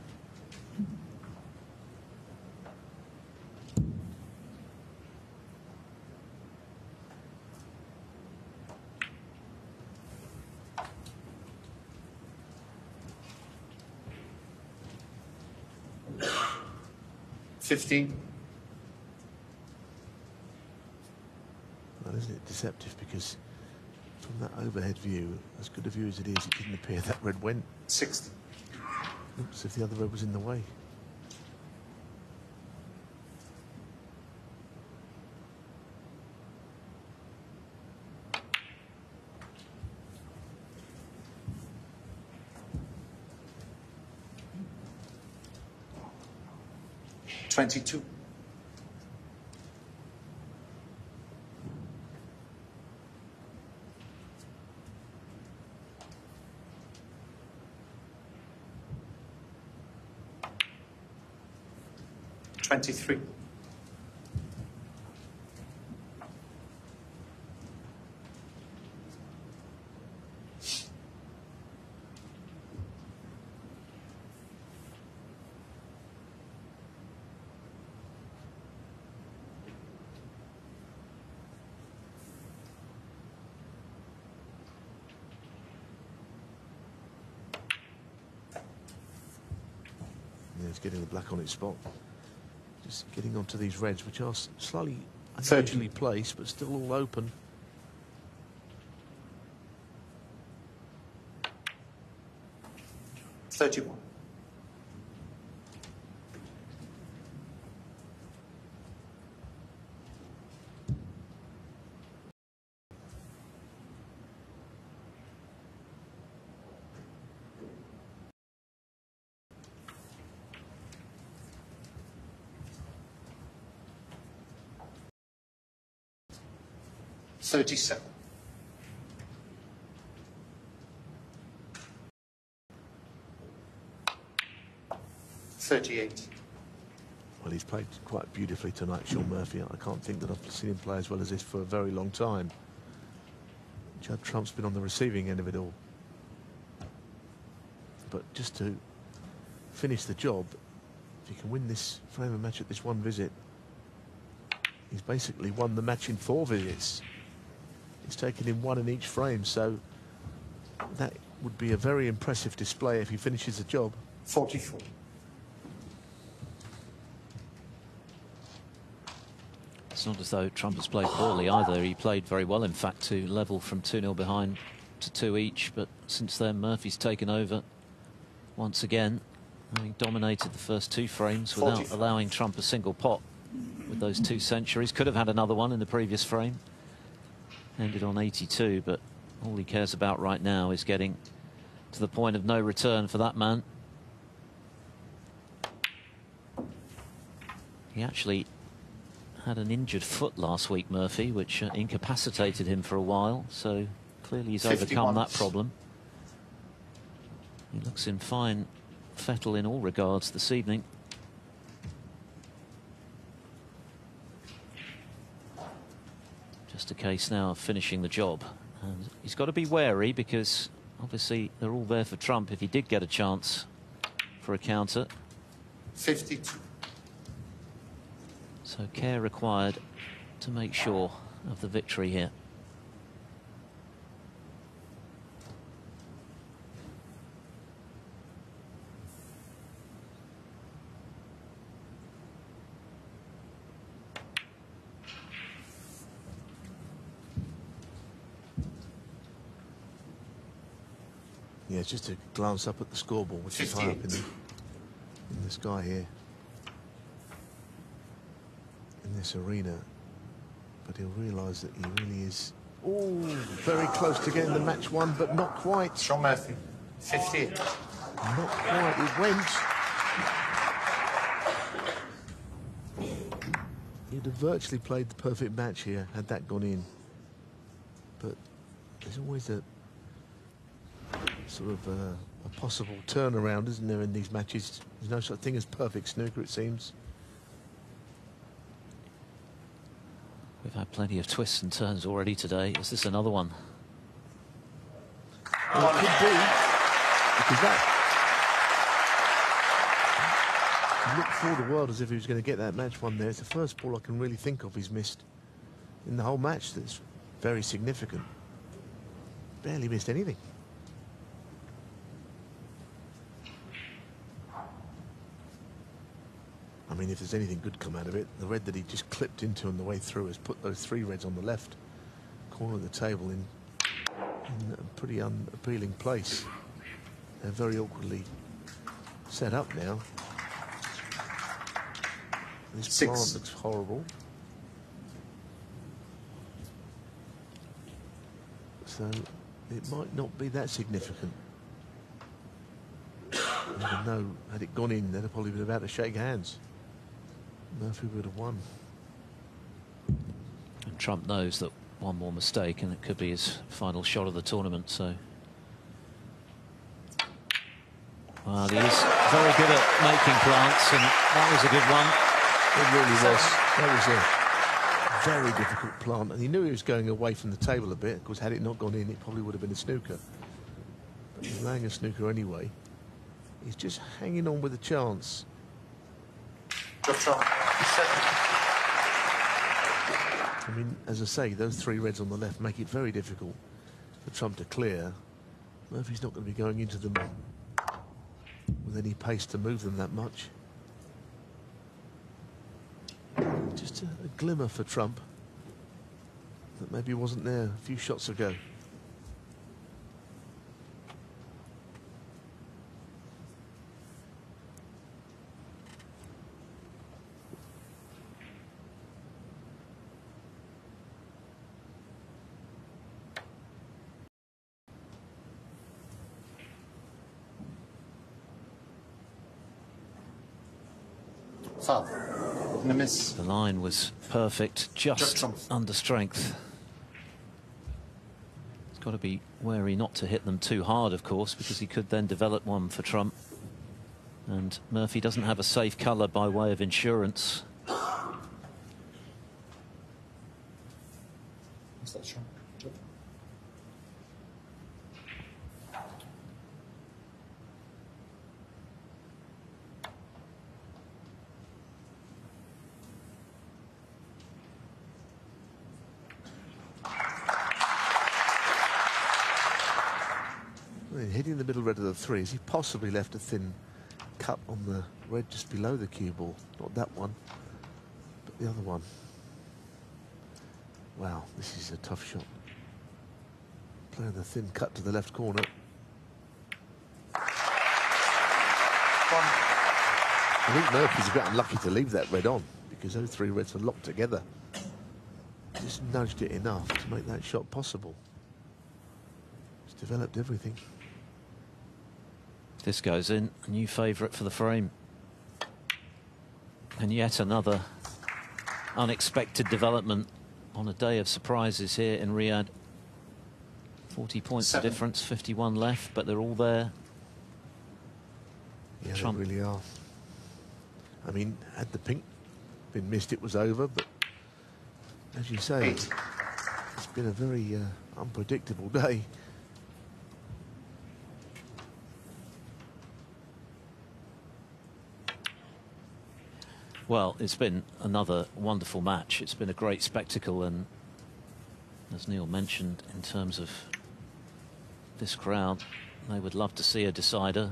Fifteen. Well, isn't it deceptive because from that overhead view, as good a view as it is, it didn't appear that red went. Sixty. Oops, if the other red was in the way. Twenty-two. Twenty-three. Yeah, it's getting the black on its spot. Just getting onto these reds, which are s- slightly Thirty. unusually placed, but still all open. Thirty-one. Thirty-seven. Thirty-eight. Well, he's played quite beautifully tonight, Shaun Murphy. I can't think that I've seen him play as well as this for a very long time. Judd Trump's been on the receiving end of it all. But just to finish the job, if he can win this frame of match at this one visit, he's basically won the match in four visits. He's taken in one in each frame, so that would be a very impressive display if he finishes the job. Forty-four. It's not as though Trump has played poorly either. He played very well, in fact, to level from 2 0 behind to 2 each. But since then, Murphy's taken over once again, having dominated the first two frames without 45. allowing Trump a single pot with those two centuries. Could have had another one in the previous frame. Ended on 82, but all he cares about right now is getting to the point of no return for that man. He actually had an injured foot last week, Murphy, which uh, incapacitated him for a while. So clearly he's 51. overcome that problem. He looks in fine fettle in all regards this evening. Just a case now of finishing the job. And he's got to be wary because obviously they're all there for Trump if he did get a chance for a counter. 52. So care required to make sure of the victory here. Just to glance up at the scoreboard, which is high up in the, in the sky here. In this arena. But he'll realise that he really is oh, very close to getting the match won, but not quite. Shaun Murphy. 58. Not quite. It went. He'd have virtually played the perfect match here had that gone in. But there's always a sort of a, a possible turnaround, isn't there, in these matches? There's no such thing as perfect snooker, it seems. We've had plenty of twists and turns already today. Is this another one? Well, it could be, because that looked for the world as if he was going to get that match won there. It's the first ball I can really think of he's missed in the whole match that's very significant. Barely missed anything. Mean, if there's anything good come out of it, the red that he just clipped into on the way through has put those three reds on the left corner of the table in, in a pretty unappealing place. They're very awkwardly set up now. This Six. plant looks horrible. So it might not be that significant. You never know. Had it gone in, they'd have probably been about to shake hands. Murphy would have won. And Trump knows that one more mistake and it could be his final shot of the tournament. So, well, he is very good at making plants, and that was a good one. It really was. That was a very difficult plant, and he knew he was going away from the table a bit. because had it not gone in, it probably would have been a snooker. But he's laying a snooker anyway. He's just hanging on with a chance. Good Trump. 70. I mean, as I say, those three reds on the left make it very difficult for Trump to clear. Murphy's not going to be going into them with any pace to move them that much. Just a, a glimmer for Trump that maybe wasn't there a few shots ago. Foul. And a miss. The line was perfect, just Just under strength. He's got to be wary not to hit them too hard, of course, because he could then develop one for Trump. And Murphy doesn't have a safe colour by way of insurance. What's that, Shaun? Good. Well, Hitting the threes, he possibly left a thin cut on the red just below the cue ball. Not that one, but the other one. Wow, this is a tough shot. Playing the thin cut to the left corner. I think Murphy's a bit unlucky to leave that red on because those three reds are locked together. Just nudged it enough to make that shot possible. It's developed everything. If this goes in, a new favourite for the frame. And yet another unexpected development on a day of surprises here in Riyadh. 40 points Seven. of difference, 51 left, but they're all there. Yeah, Trump. they really are. I mean, had the pink been missed, it was over. But as you say, Eight. it's been a very uh, unpredictable day. Well, it's been another wonderful match. It's been a great spectacle, and as Neil mentioned, in terms of this crowd, they would love to see a decider.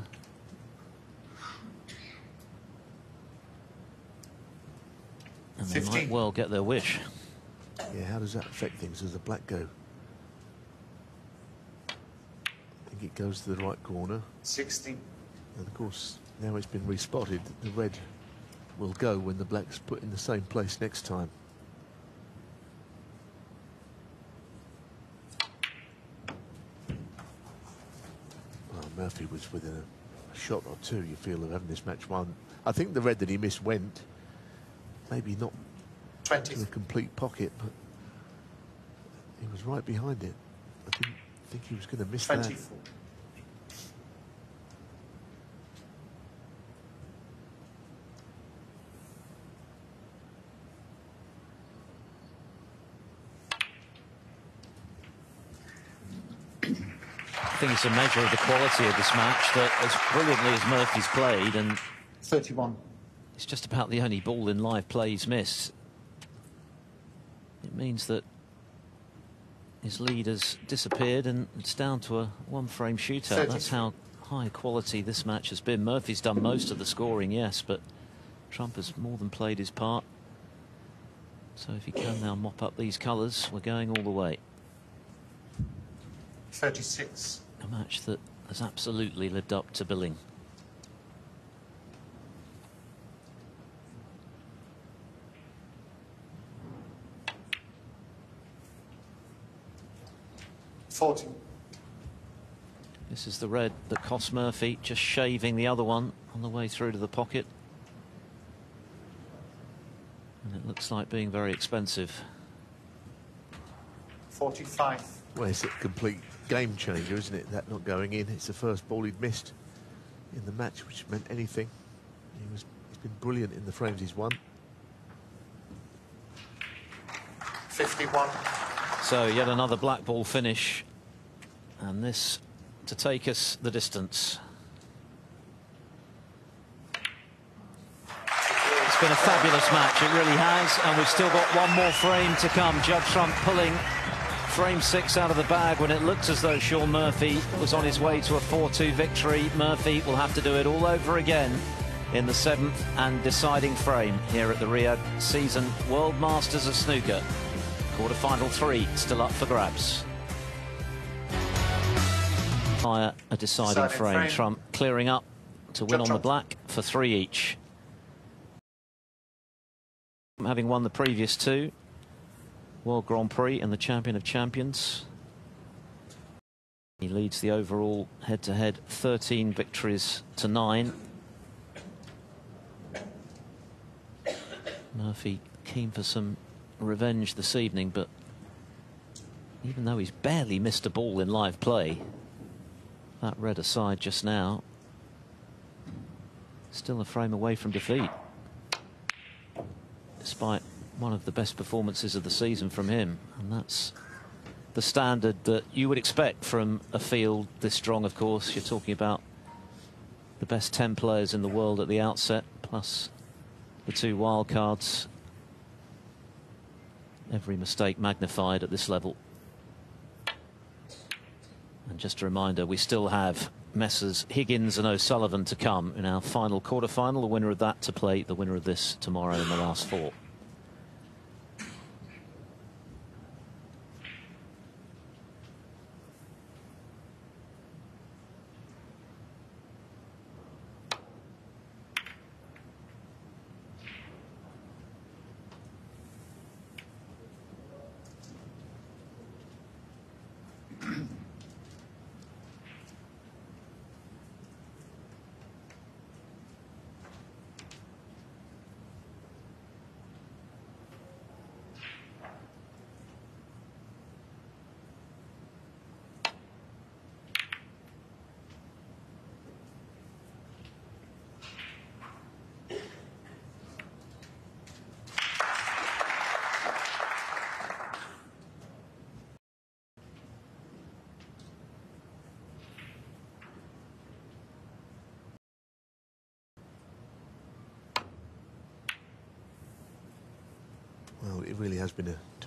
And they might well get their wish. Yeah, how does that affect things Does the black go? I think it goes to the right corner. 16. And of course, now it's been respotted, the red will go when the black's put in the same place next time. Well, Murphy was within a, a shot or two, you feel, of having this match won. I think the red that he missed went, maybe not 20. to the complete pocket, but he was right behind it. I didn't think he was going to miss that. I think it's a measure of the quality of this match that as brilliantly as Murphy's played, and 31. it's just about the only ball in live play he's missed. It means that his lead has disappeared and it's down to a one frame shootout. That's how high quality this match has been. Murphy's done most of the scoring, yes, but Trump has more than played his part. So if he can now mop up these colours, we're going all the way. 36. A match that has absolutely lived up to billing. Forty. This is the red that cost Murphy, just shaving the other one on the way through to the pocket. And it looks like being very expensive. 45. Well, it's a complete game changer, isn't it? That not going in. It's the first ball he'd missed in the match, which meant anything. He was, he's been brilliant in the frames he's won. 51. So yet another black ball finish. And this to take us the distance. It's been a fabulous match, it really has. And we've still got one more frame to come. Judd Trump pulling frame six out of the bag when it looked as though Shaun Murphy was on his way to a 4-2 victory. Murphy will have to do it all over again in the seventh and deciding frame here at the Riyadh Season World Masters of Snooker. Quarter-final three still up for grabs. Fire a deciding Deciding frame. frame. Trump clearing up to win Jump, on the black for three each. Having won the previous two, World Grand Prix and the Champion of Champions. He leads the overall head-to-head 13 victories to nine. Murphy keen for some revenge this evening, but even though he's barely missed a ball in live play, that red aside just now, still a frame away from defeat. Despite one of the best performances of the season from him, and that's the standard that you would expect from a field this strong, of course. You're talking about the best 10 players in the world at the outset, plus the two wildcards. Every mistake magnified at this level. And just a reminder, we still have Messrs Higgins and O'Sullivan to come in our final quarter-final. The winner of that to play the winner of this tomorrow in the last four.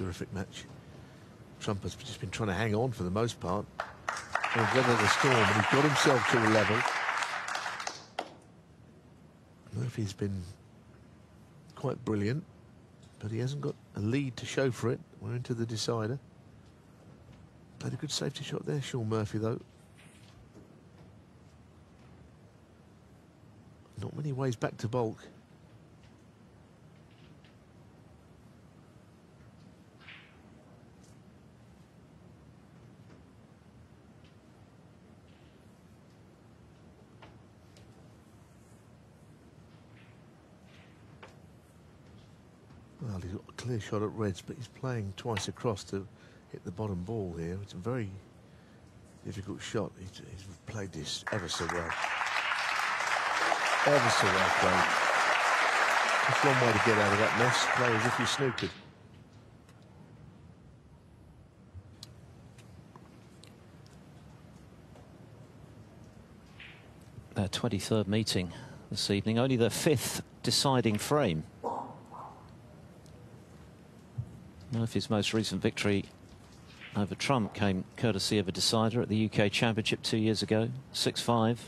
Terrific match. Trump has just been trying to hang on for the most part. And weather the storm, and he's got himself to a level. Murphy's been quite brilliant, but he hasn't got a lead to show for it. We're into the decider. Played a good safety shot there, Shaun Murphy, though. Not many ways back to bulk. Well, shot at Reds, but he's playing twice across to hit the bottom ball here. It's a very difficult shot. He's, he's played this ever so well. Ever so well played. Just one way to get out of that mess. Play as if you snookered. Their 23rd meeting this evening, only the fifth deciding frame. Murphy's most recent victory over Trump came courtesy of a decider at the UK Championship two years ago, 6-5.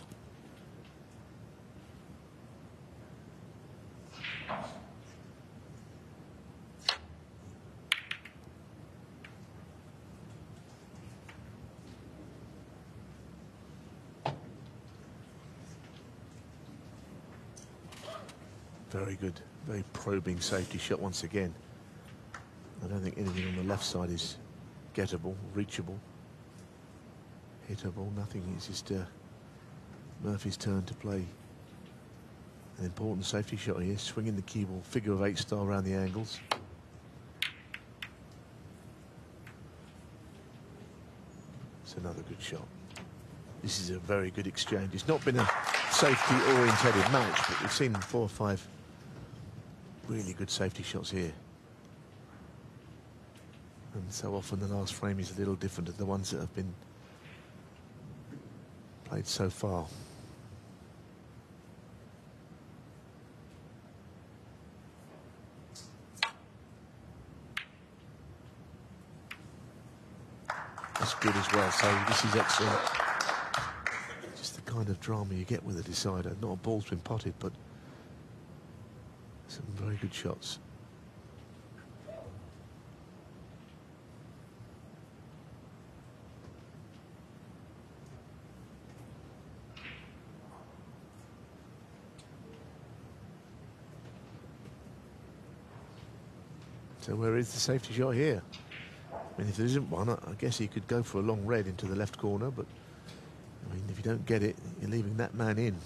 Very good, very probing safety shot once again. I don't think anything on the left side is gettable, reachable, hittable, nothing. It's just uh, Murphy's turn to play an important safety shot here, swinging the cue ball, figure of eight style around the angles. It's another good shot. This is a very good exchange. It's not been a safety-oriented match, but we've seen four or five really good safety shots here. And so often the last frame is a little different to the ones that have been played so far. That's good as well, so this is excellent. Just the kind of drama you get with a decider. Not a ball's been potted, but some very good shots. So where is the safety shot here? I mean, if there isn't one, I guess he could go for a long red into the left corner, but I mean, if you don't get it, you're leaving that man in.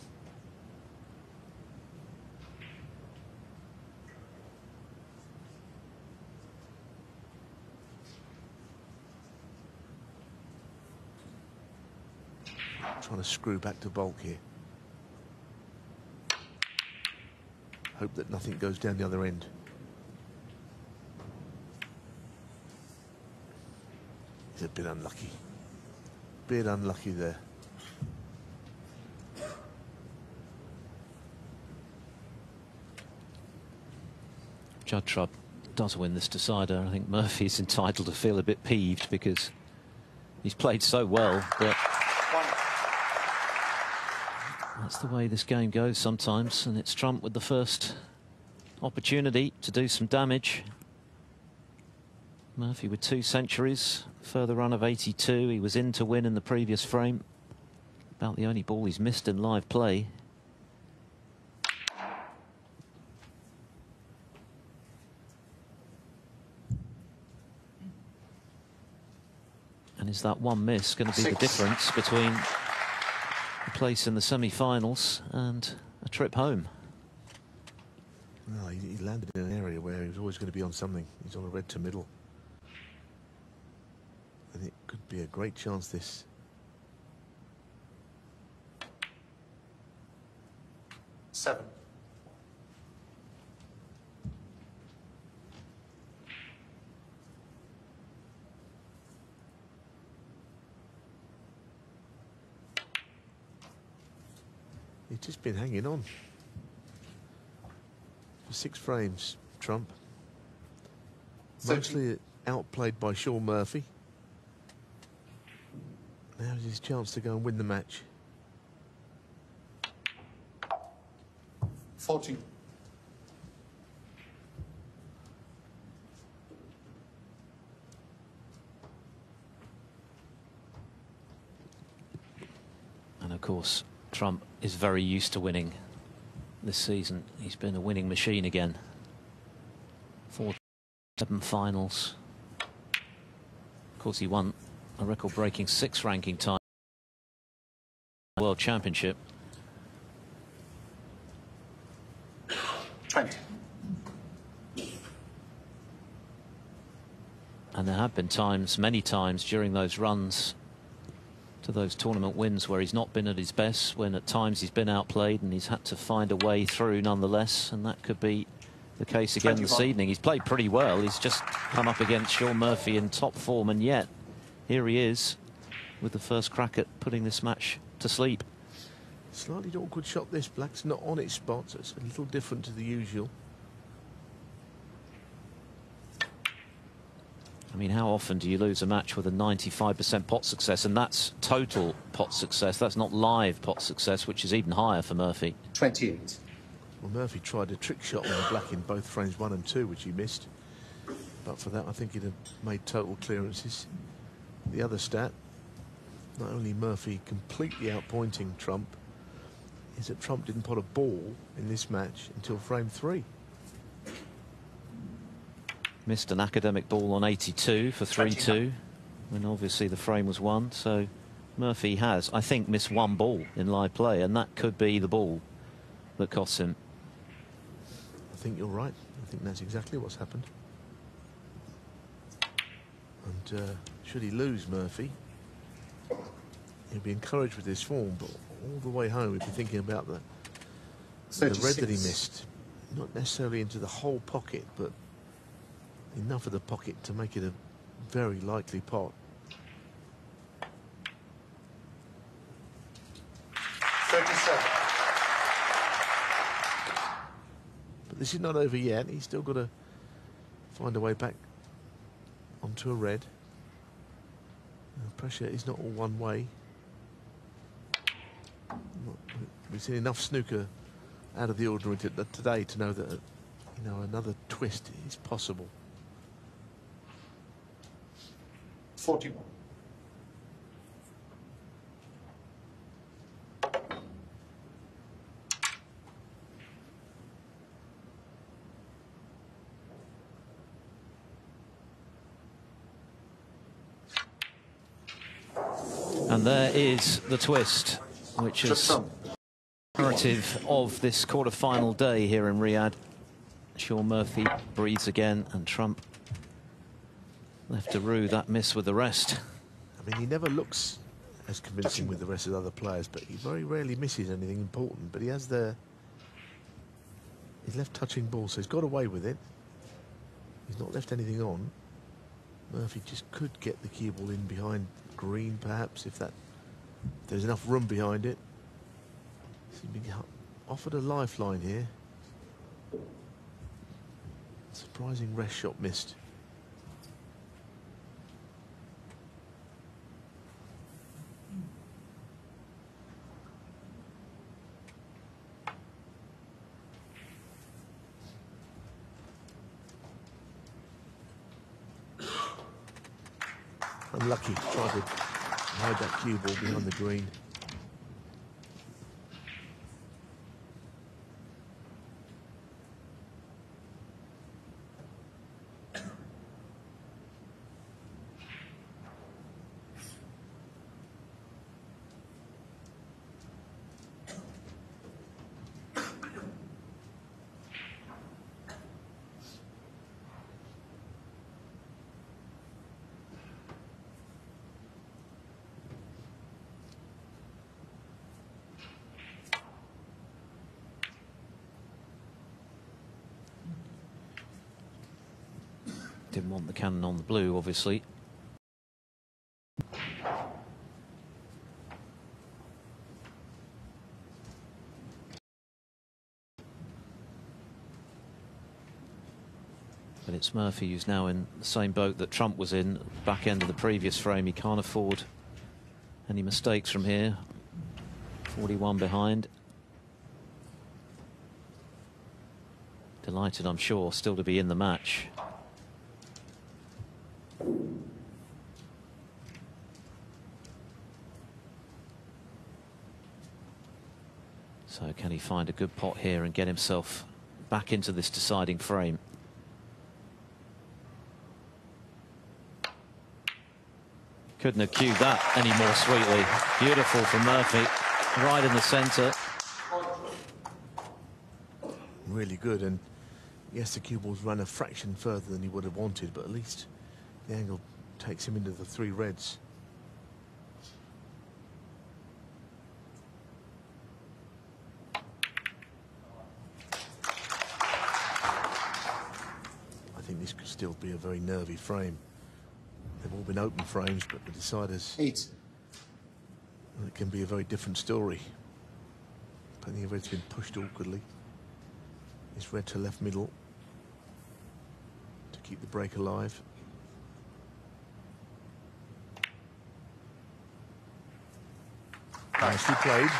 Trying to screw back to bulk here. Hope that nothing goes down the other end. He's a bit unlucky. Bit unlucky there. Judd Trump does win this decider. I think Murphy's entitled to feel a bit peeved because he's played so well, but that's the way this game goes sometimes. And it's Trump with the first opportunity to do some damage. Murphy with two centuries, further run of 82. He was in to win in the previous frame. About the only ball he's missed in live play. And is that one miss going to be the difference between a place in the semi-finals and a trip home? Well, he, he landed in an area where he was always going to be on something. He's on a red to middle. And it could be a great chance this. Seven. He's just been hanging on. For six frames, Trump. Mostly outplayed by Shaun Murphy. Now's his chance to go and win the match. 14. And of course, Trump is very used to winning this season. He's been a winning machine again. Four, seven finals. Of course, he won a record-breaking six ranking time. World Championship. 20. And there have been times, many times during those runs to those tournament wins where he's not been at his best, when at times he's been outplayed and he's had to find a way through nonetheless. And that could be the case again this evening. He's played pretty well. He's just come up against Shaun Murphy in top form, and yet here he is with the first crack at putting this match to sleep. Slightly awkward shot this. Black's not on its spot, so it's a little different to the usual. I mean, how often do you lose a match with a 95% pot success? And that's total pot success. That's not live pot success, which is even higher for Murphy. 28. Well, Murphy tried a trick shot on the black in both frames one and two, which he missed. But for that, I think he'd have made total clearances. The other stat, not only Murphy completely outpointing Trump, is that Trump didn't pot a ball in this match until frame three. Missed an academic ball on 82 for 3-2, when obviously the frame was won. So Murphy has, I think, missed one ball in live play, and that could be the ball that costs him. I think you're right. I think that's exactly what's happened. And uh, should he lose Murphy, he'll be encouraged with his form, but all the way home he'll be thinking about the, the red that he missed. Not necessarily into the whole pocket, but enough of the pocket to make it a very likely pot. 37. But this is not over yet. He's still got to find a way back onto a red. The pressure is not all one way. We've seen enough snooker out of the ordinary today to know that you know another twist is possible. 41. There is the twist, which is some. narrative of this quarter-final day here in Riyadh. Shaun Murphy breathes again, and Trump left to rue that miss with the rest. I mean, he never looks as convincing with the rest of the other players, but he very rarely misses anything important. But he has the his left touching ball, so he's got away with it. He's not left anything on. Murphy just could get the cue ball in behind green, perhaps, if that there's enough room behind it. So he's been offered a lifeline here. Surprising rest shot missed. Unlucky. Tried to hide that cue ball behind the green. Didn't want the cannon on the blue, obviously. But it's Murphy who's now in the same boat that Trump was in, back end of the previous frame. He can't afford any mistakes from here. 41 behind. Delighted, I'm sure, still to be in the match. So can he find a good pot here and get himself back into this deciding frame? Couldn't have cued that any more sweetly. Beautiful from Murphy, right in the centre. Really good, and yes, the cue ball's run a fraction further than he would have wanted, but at least the angle takes him into the three reds. I think this could still be a very nervy frame. They've all been open frames, but the deciders, Eight. it can be a very different story. Plenty of red's been pushed awkwardly. It's red to left middle to keep the break alive. Nicely played.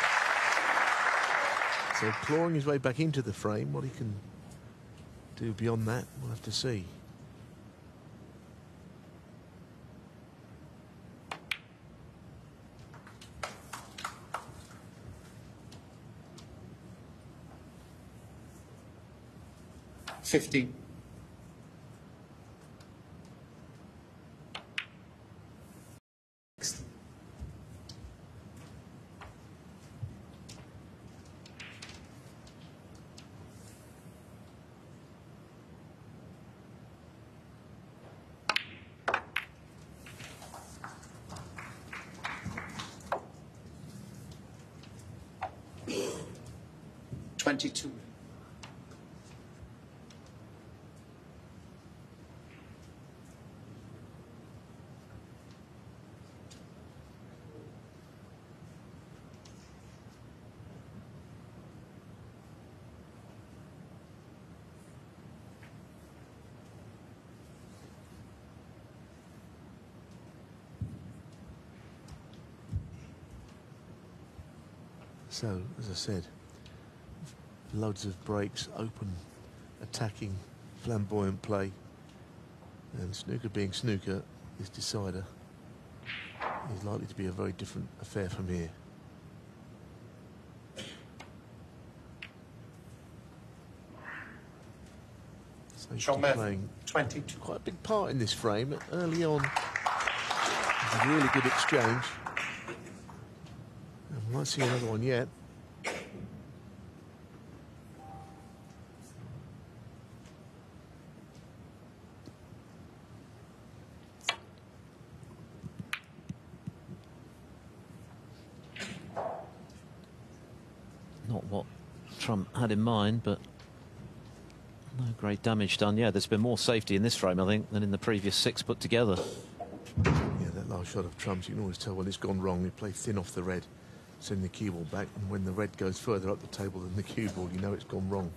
So clawing his way back into the frame, what he can do beyond that, we'll have to see. 50 So, as I said, loads of breaks, open, attacking, flamboyant play. And snooker being snooker, this decider is likely to be a very different affair from here. So he's Shaun still Murphy. playing Twenty-two. quite a big part in this frame early on. A really good exchange. And we might see another one yet. Not what Trump had in mind, but no great damage done. Yeah, there's been more safety in this frame, I think, than in the previous six put together. Yeah, that last shot of Trump's, you can always tell when it's gone wrong. He played thin off the red, send the cue ball back, and when the red goes further up the table than the cue ball, you know it's gone wrong.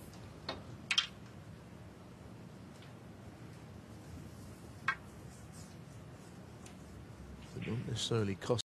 It won't necessarily cost.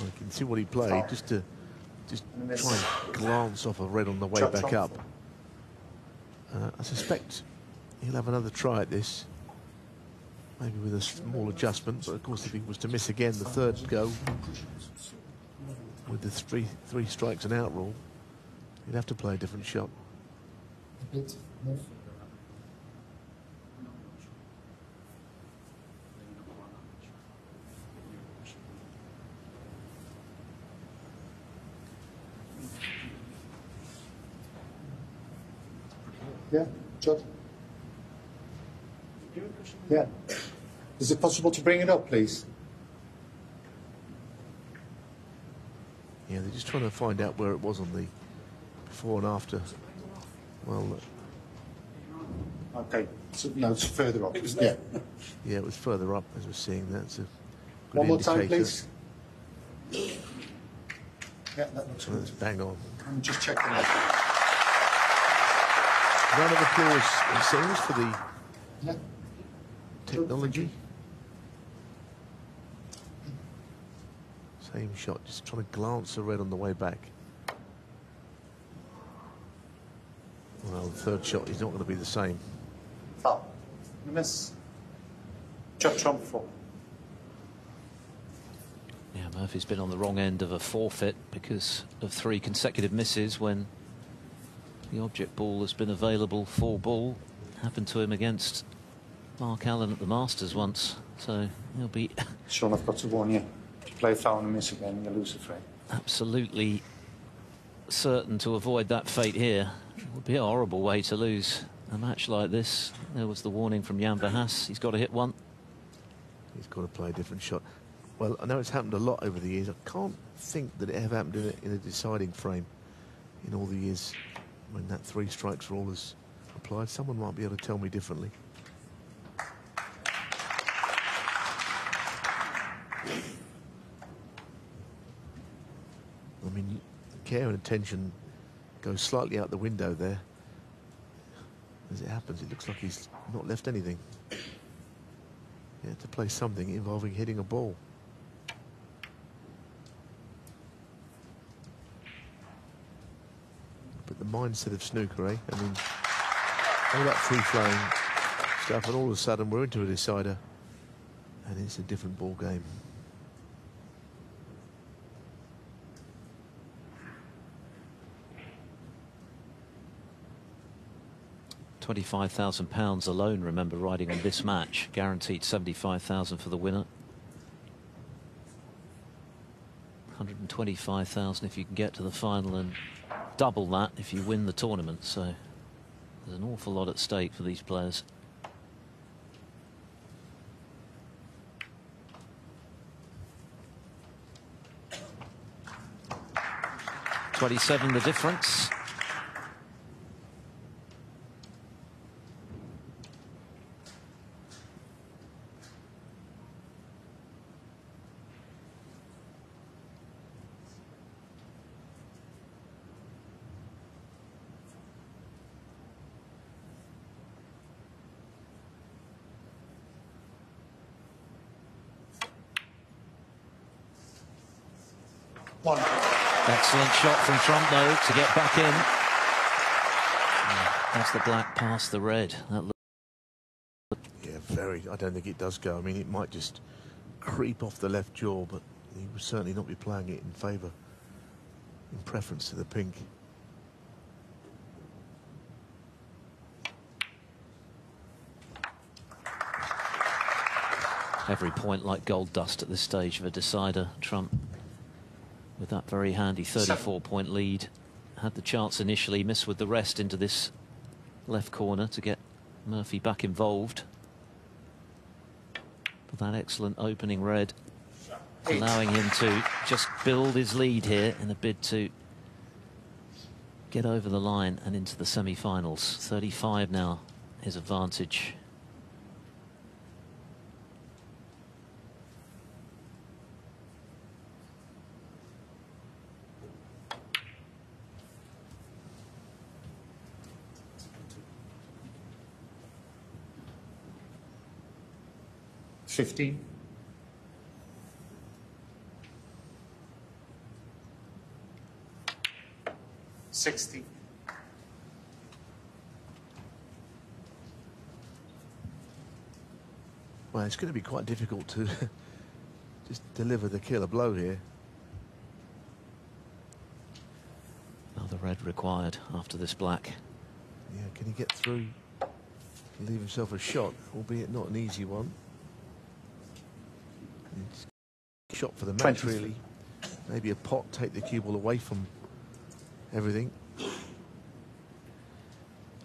Well, you can see what he played just to just try and glance off a red on the way back up. Uh, I suspect he'll have another try at this. maybe with a small adjustment. But of course, if he was to miss again the third go with the three three strikes and out rule, he'd have to play a different shot. Yeah, Judd? Yeah. Is it possible to bring it up, please? Yeah, they're just trying to find out where it was on the before and after. Well, Okay, so, no, it's further up. Yeah. yeah, it was further up as we're seeing. That's a good One more indicator. time, please. Yeah, that looks So good. bang on. I'm just checking that. Round of applause, it seems, for the Yeah. Technology. Same shot, just trying to glance the red on the way back. Well, the third shot is not going to be the same. Oh, Foul. You miss. Judd Trump four. Yeah, Murphy's been on the wrong end of a forfeit because of three consecutive misses when the object ball has been available for ball. Happened to him against Mark Allen at the Masters once, so he'll be Shaun, I've got to warn you. If you play foul and miss again, you lose the frame. absolutely certain to avoid that fate here. It would be a horrible way to lose a match like this. There was the warning from Jan Verhaas. He's got to hit one. He's got to play a different shot. Well, I know it's happened a lot over the years. I can't think that it ever happened in a, in a deciding frame in all the years when that three strikes rule is applied. Someone might be able to tell me differently. I mean, care and attention goes slightly out the window there. As it happens, it looks like he's not left anything. Yeah, to play something involving hitting a ball. But the mindset of snooker, eh? I mean, all that free-flowing stuff, and all of a sudden we're into a decider, and it's a different ball game. Twenty-five thousand pounds alone. Remember, riding on this match, guaranteed seventy-five thousand for the winner. One hundred and twenty-five thousand if you can get to the final, and double that if you win the tournament. So there's an awful lot at stake for these players. Twenty-seven, the difference. One. Excellent shot from Trump, though, to get back in. That's the black past the red. That Yeah, very. I don't think it does go. I mean, it might just creep off the left jaw, but he would certainly not be playing it in favour, in preference to the pink. every point like gold dust at this stage of a decider. Trump, with that very handy 34-point lead, had the chance initially, missed with the rest into this left corner to get Murphy back involved. But that excellent opening red, allowing him to just build his lead here in a bid to get over the line and into the semi-finals. 35 now, his advantage. Fifteen. Sixty. Well, it's going to be quite difficult to just deliver the killer blow here. Another red required after this black. Yeah, can he get through leave himself a shot, albeit not an easy one? It's shot for the match, 20. really. Maybe a pot, take the cue ball away from everything. If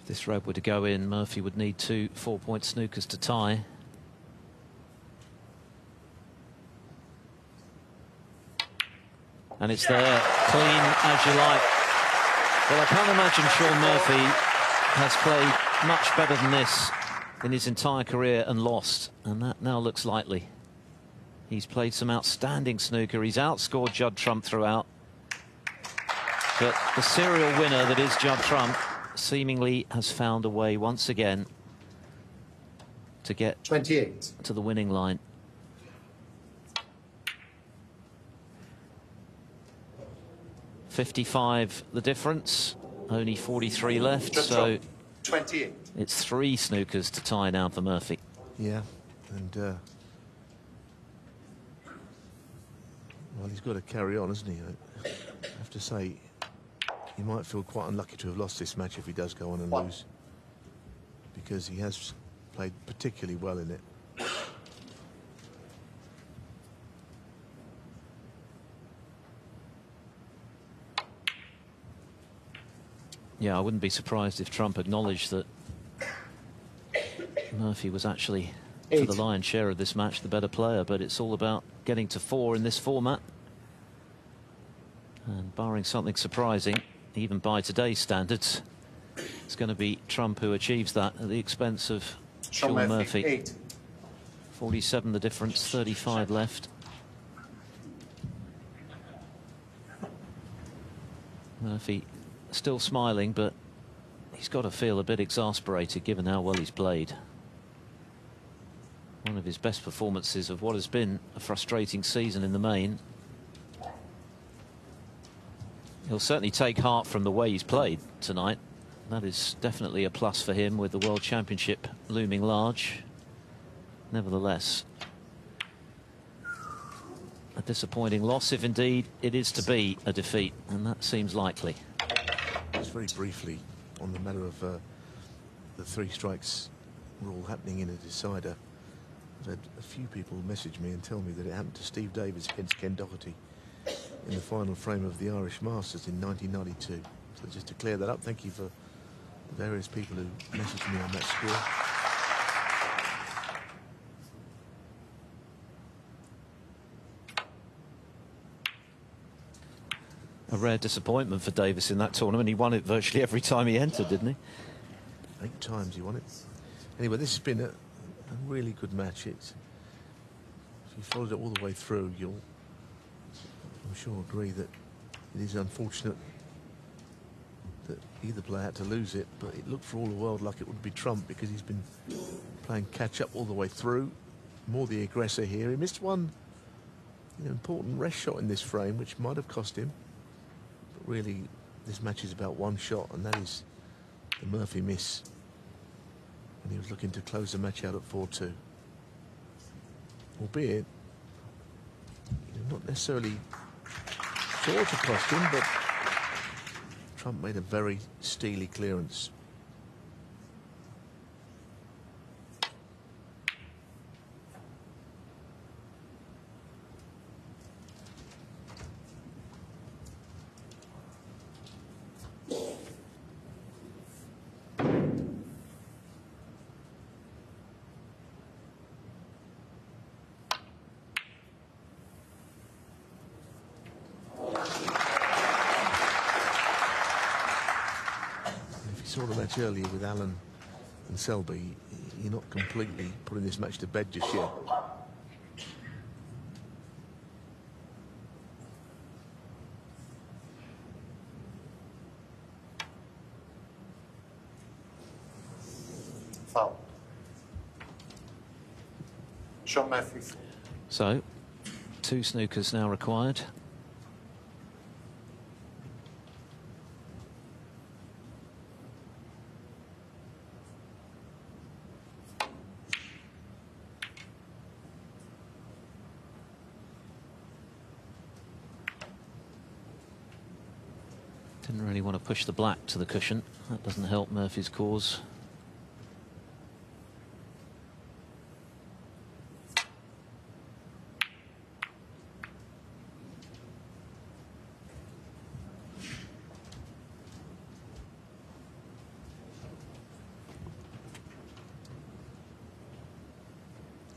this red were to go in, Murphy would need two four-point snookers to tie. And it's there, clean as you like. Well, I can't imagine Shaun Murphy has played much better than this in his entire career and lost, and that now looks likely. He's played some outstanding snooker. He's outscored Judd Trump throughout. But the serial winner that is Judd Trump seemingly has found a way once again to get 28. to the winning line. Fifty-five, the difference. Only 43 left, Judd so Trump, 28. it's three snookers to tie now for Murphy. Yeah, and uh, well, he's got to carry on, hasn't he? I have to say, he might feel quite unlucky to have lost this match if he does go on and One. lose, because he has played particularly well in it. Yeah, I wouldn't be surprised if Trump acknowledged that Murphy was actually, for the lion's share of this match, the better player. But it's all about getting to four in this format. And barring something surprising, even by today's standards, it's going to be Trump who achieves that at the expense of Shaun Shaun Murphy, Murphy. 8. 47 the difference, 35 left. Murphy still smiling, but he's got to feel a bit exasperated given how well he's played. One of his best performances of what has been a frustrating season in the main. He'll certainly take heart from the way he's played tonight. That is definitely a plus for him with the World Championship looming large. Nevertheless, a disappointing loss if indeed it is to be a defeat, and that seems likely. Just very briefly on the matter of uh, the three strikes rule happening in a decider. I've had a few people message me and tell me that it happened to Steve Davis against Ken Doherty in the final frame of the Irish Masters in 1992. So just to clear that up, thank you for the various people who messaged me on that score. A rare disappointment for Davis in that tournament. He won it virtually every time he entered, didn't he? Eight times he won it. Anyway, this has been a, a really good match. It's, if you followed it all the way through, you'll, I'm sure, agree that it is unfortunate that either player had to lose it, but it looked for all the world like it would be Trump because he's been playing catch up all the way through. More the aggressor here. He missed one you know, important rest shot in this frame, which might have cost him. But really, this match is about one shot, and that is the Murphy miss. And he was looking to close the match out at 4-2. Albeit, you know, not necessarily to cost him, but Trump made a very steely clearance. Match earlier with Allen and Selby, you're not completely putting this match to bed just yet. Foul. Shaun Murphy, So, two snookers now required. Didn't really want to push the black to the cushion. That doesn't help Murphy's cause.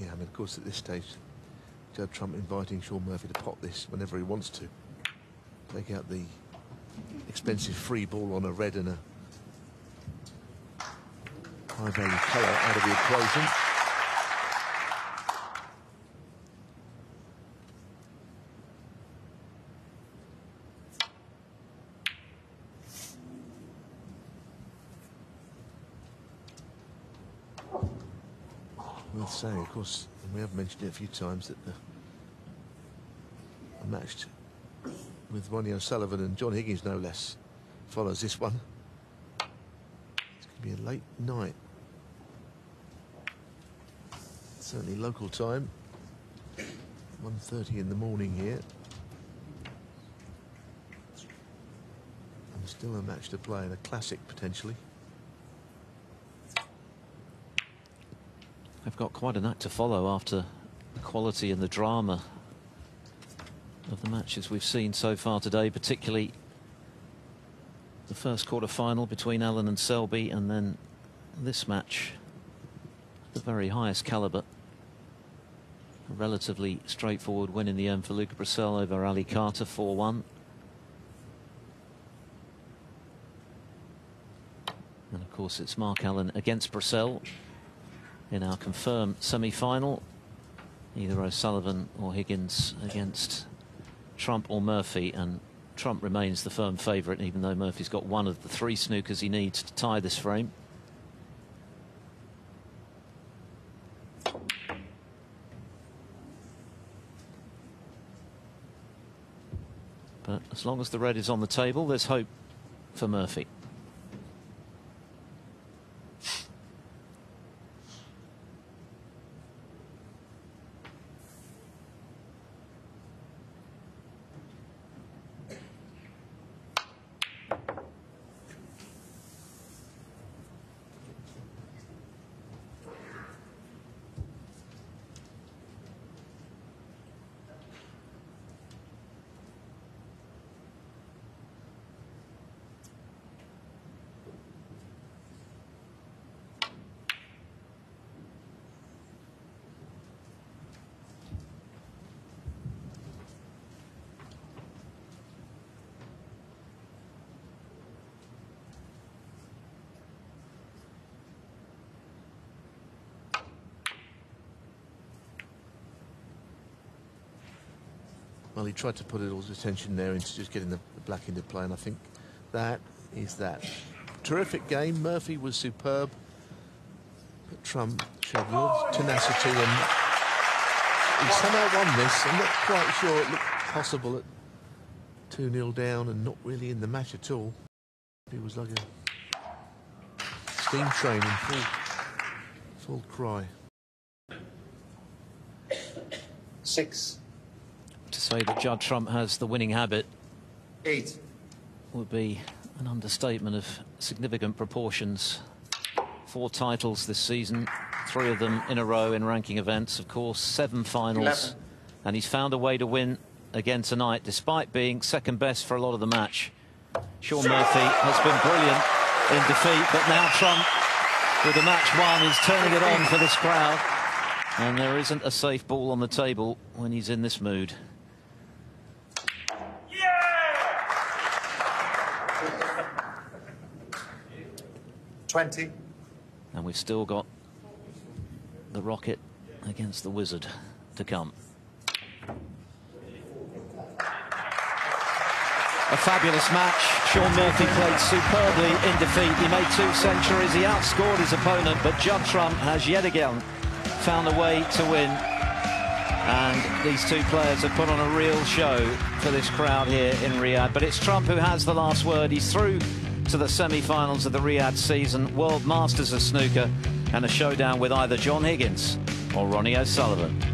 Yeah, I mean, of course, at this stage, Judd Trump inviting Shaun Murphy to pop this whenever he wants to. Take out the expensive free ball on a red and a high value colour out of the equation. Saying, of course, we have mentioned it a few times that the, the match with Ronnie O'Sullivan and John Higgins, no less, follows this one. It's going to be a late night. Certainly local time. 1.30 in the morning here. And still a match to play and a classic potentially. They've got quite an act to follow after the quality and the drama of the matches we've seen so far today, particularly the first quarter final between Allen and Selby, and then this match, the very highest calibre. A relatively straightforward win in the end for Luca Brecel over Ali Carter 4 1. And of course, it's Mark Allen against Brecel in our confirmed semi-final. Either O'Sullivan or Higgins against Trump or Murphy, and Trump remains the firm favourite, even though Murphy's got one of the three snookers he needs to tie this frame. But as long as the red is on the table, there's hope for Murphy. Tried to put it all his attention there into just getting the, the black into play, and I think that is that. Terrific game. Murphy was superb. But Trump showed real tenacity, and he somehow won this. I'm not quite sure it looked possible at 2 0 down and not really in the match at all. He was like a steam train in full, full cry. Six, say that Judd Trump has the winning habit eight, would be an understatement of significant proportions. Four titles this season, three of them in a row in ranking events, of course, seven finals. Eleven. And he's found a way to win again tonight, despite being second best for a lot of the match. Shaun Murphy has been brilliant in defeat, but now Trump, with the match won, is turning it on for this crowd. And there isn't a safe ball on the table when he's in this mood. Twenty, And we've still got the Rocket against the Wizard to come. A fabulous match. Shaun Murphy played superbly in defeat. He made two centuries. He outscored his opponent, but Judd Trump has yet again found a way to win. And these two players have put on a real show for this crowd here in Riyadh. But it's Trump who has the last word. He's through to the semi-finals of the Riyadh season, World Masters of Snooker, and a showdown with either John Higgins or Ronnie O'Sullivan.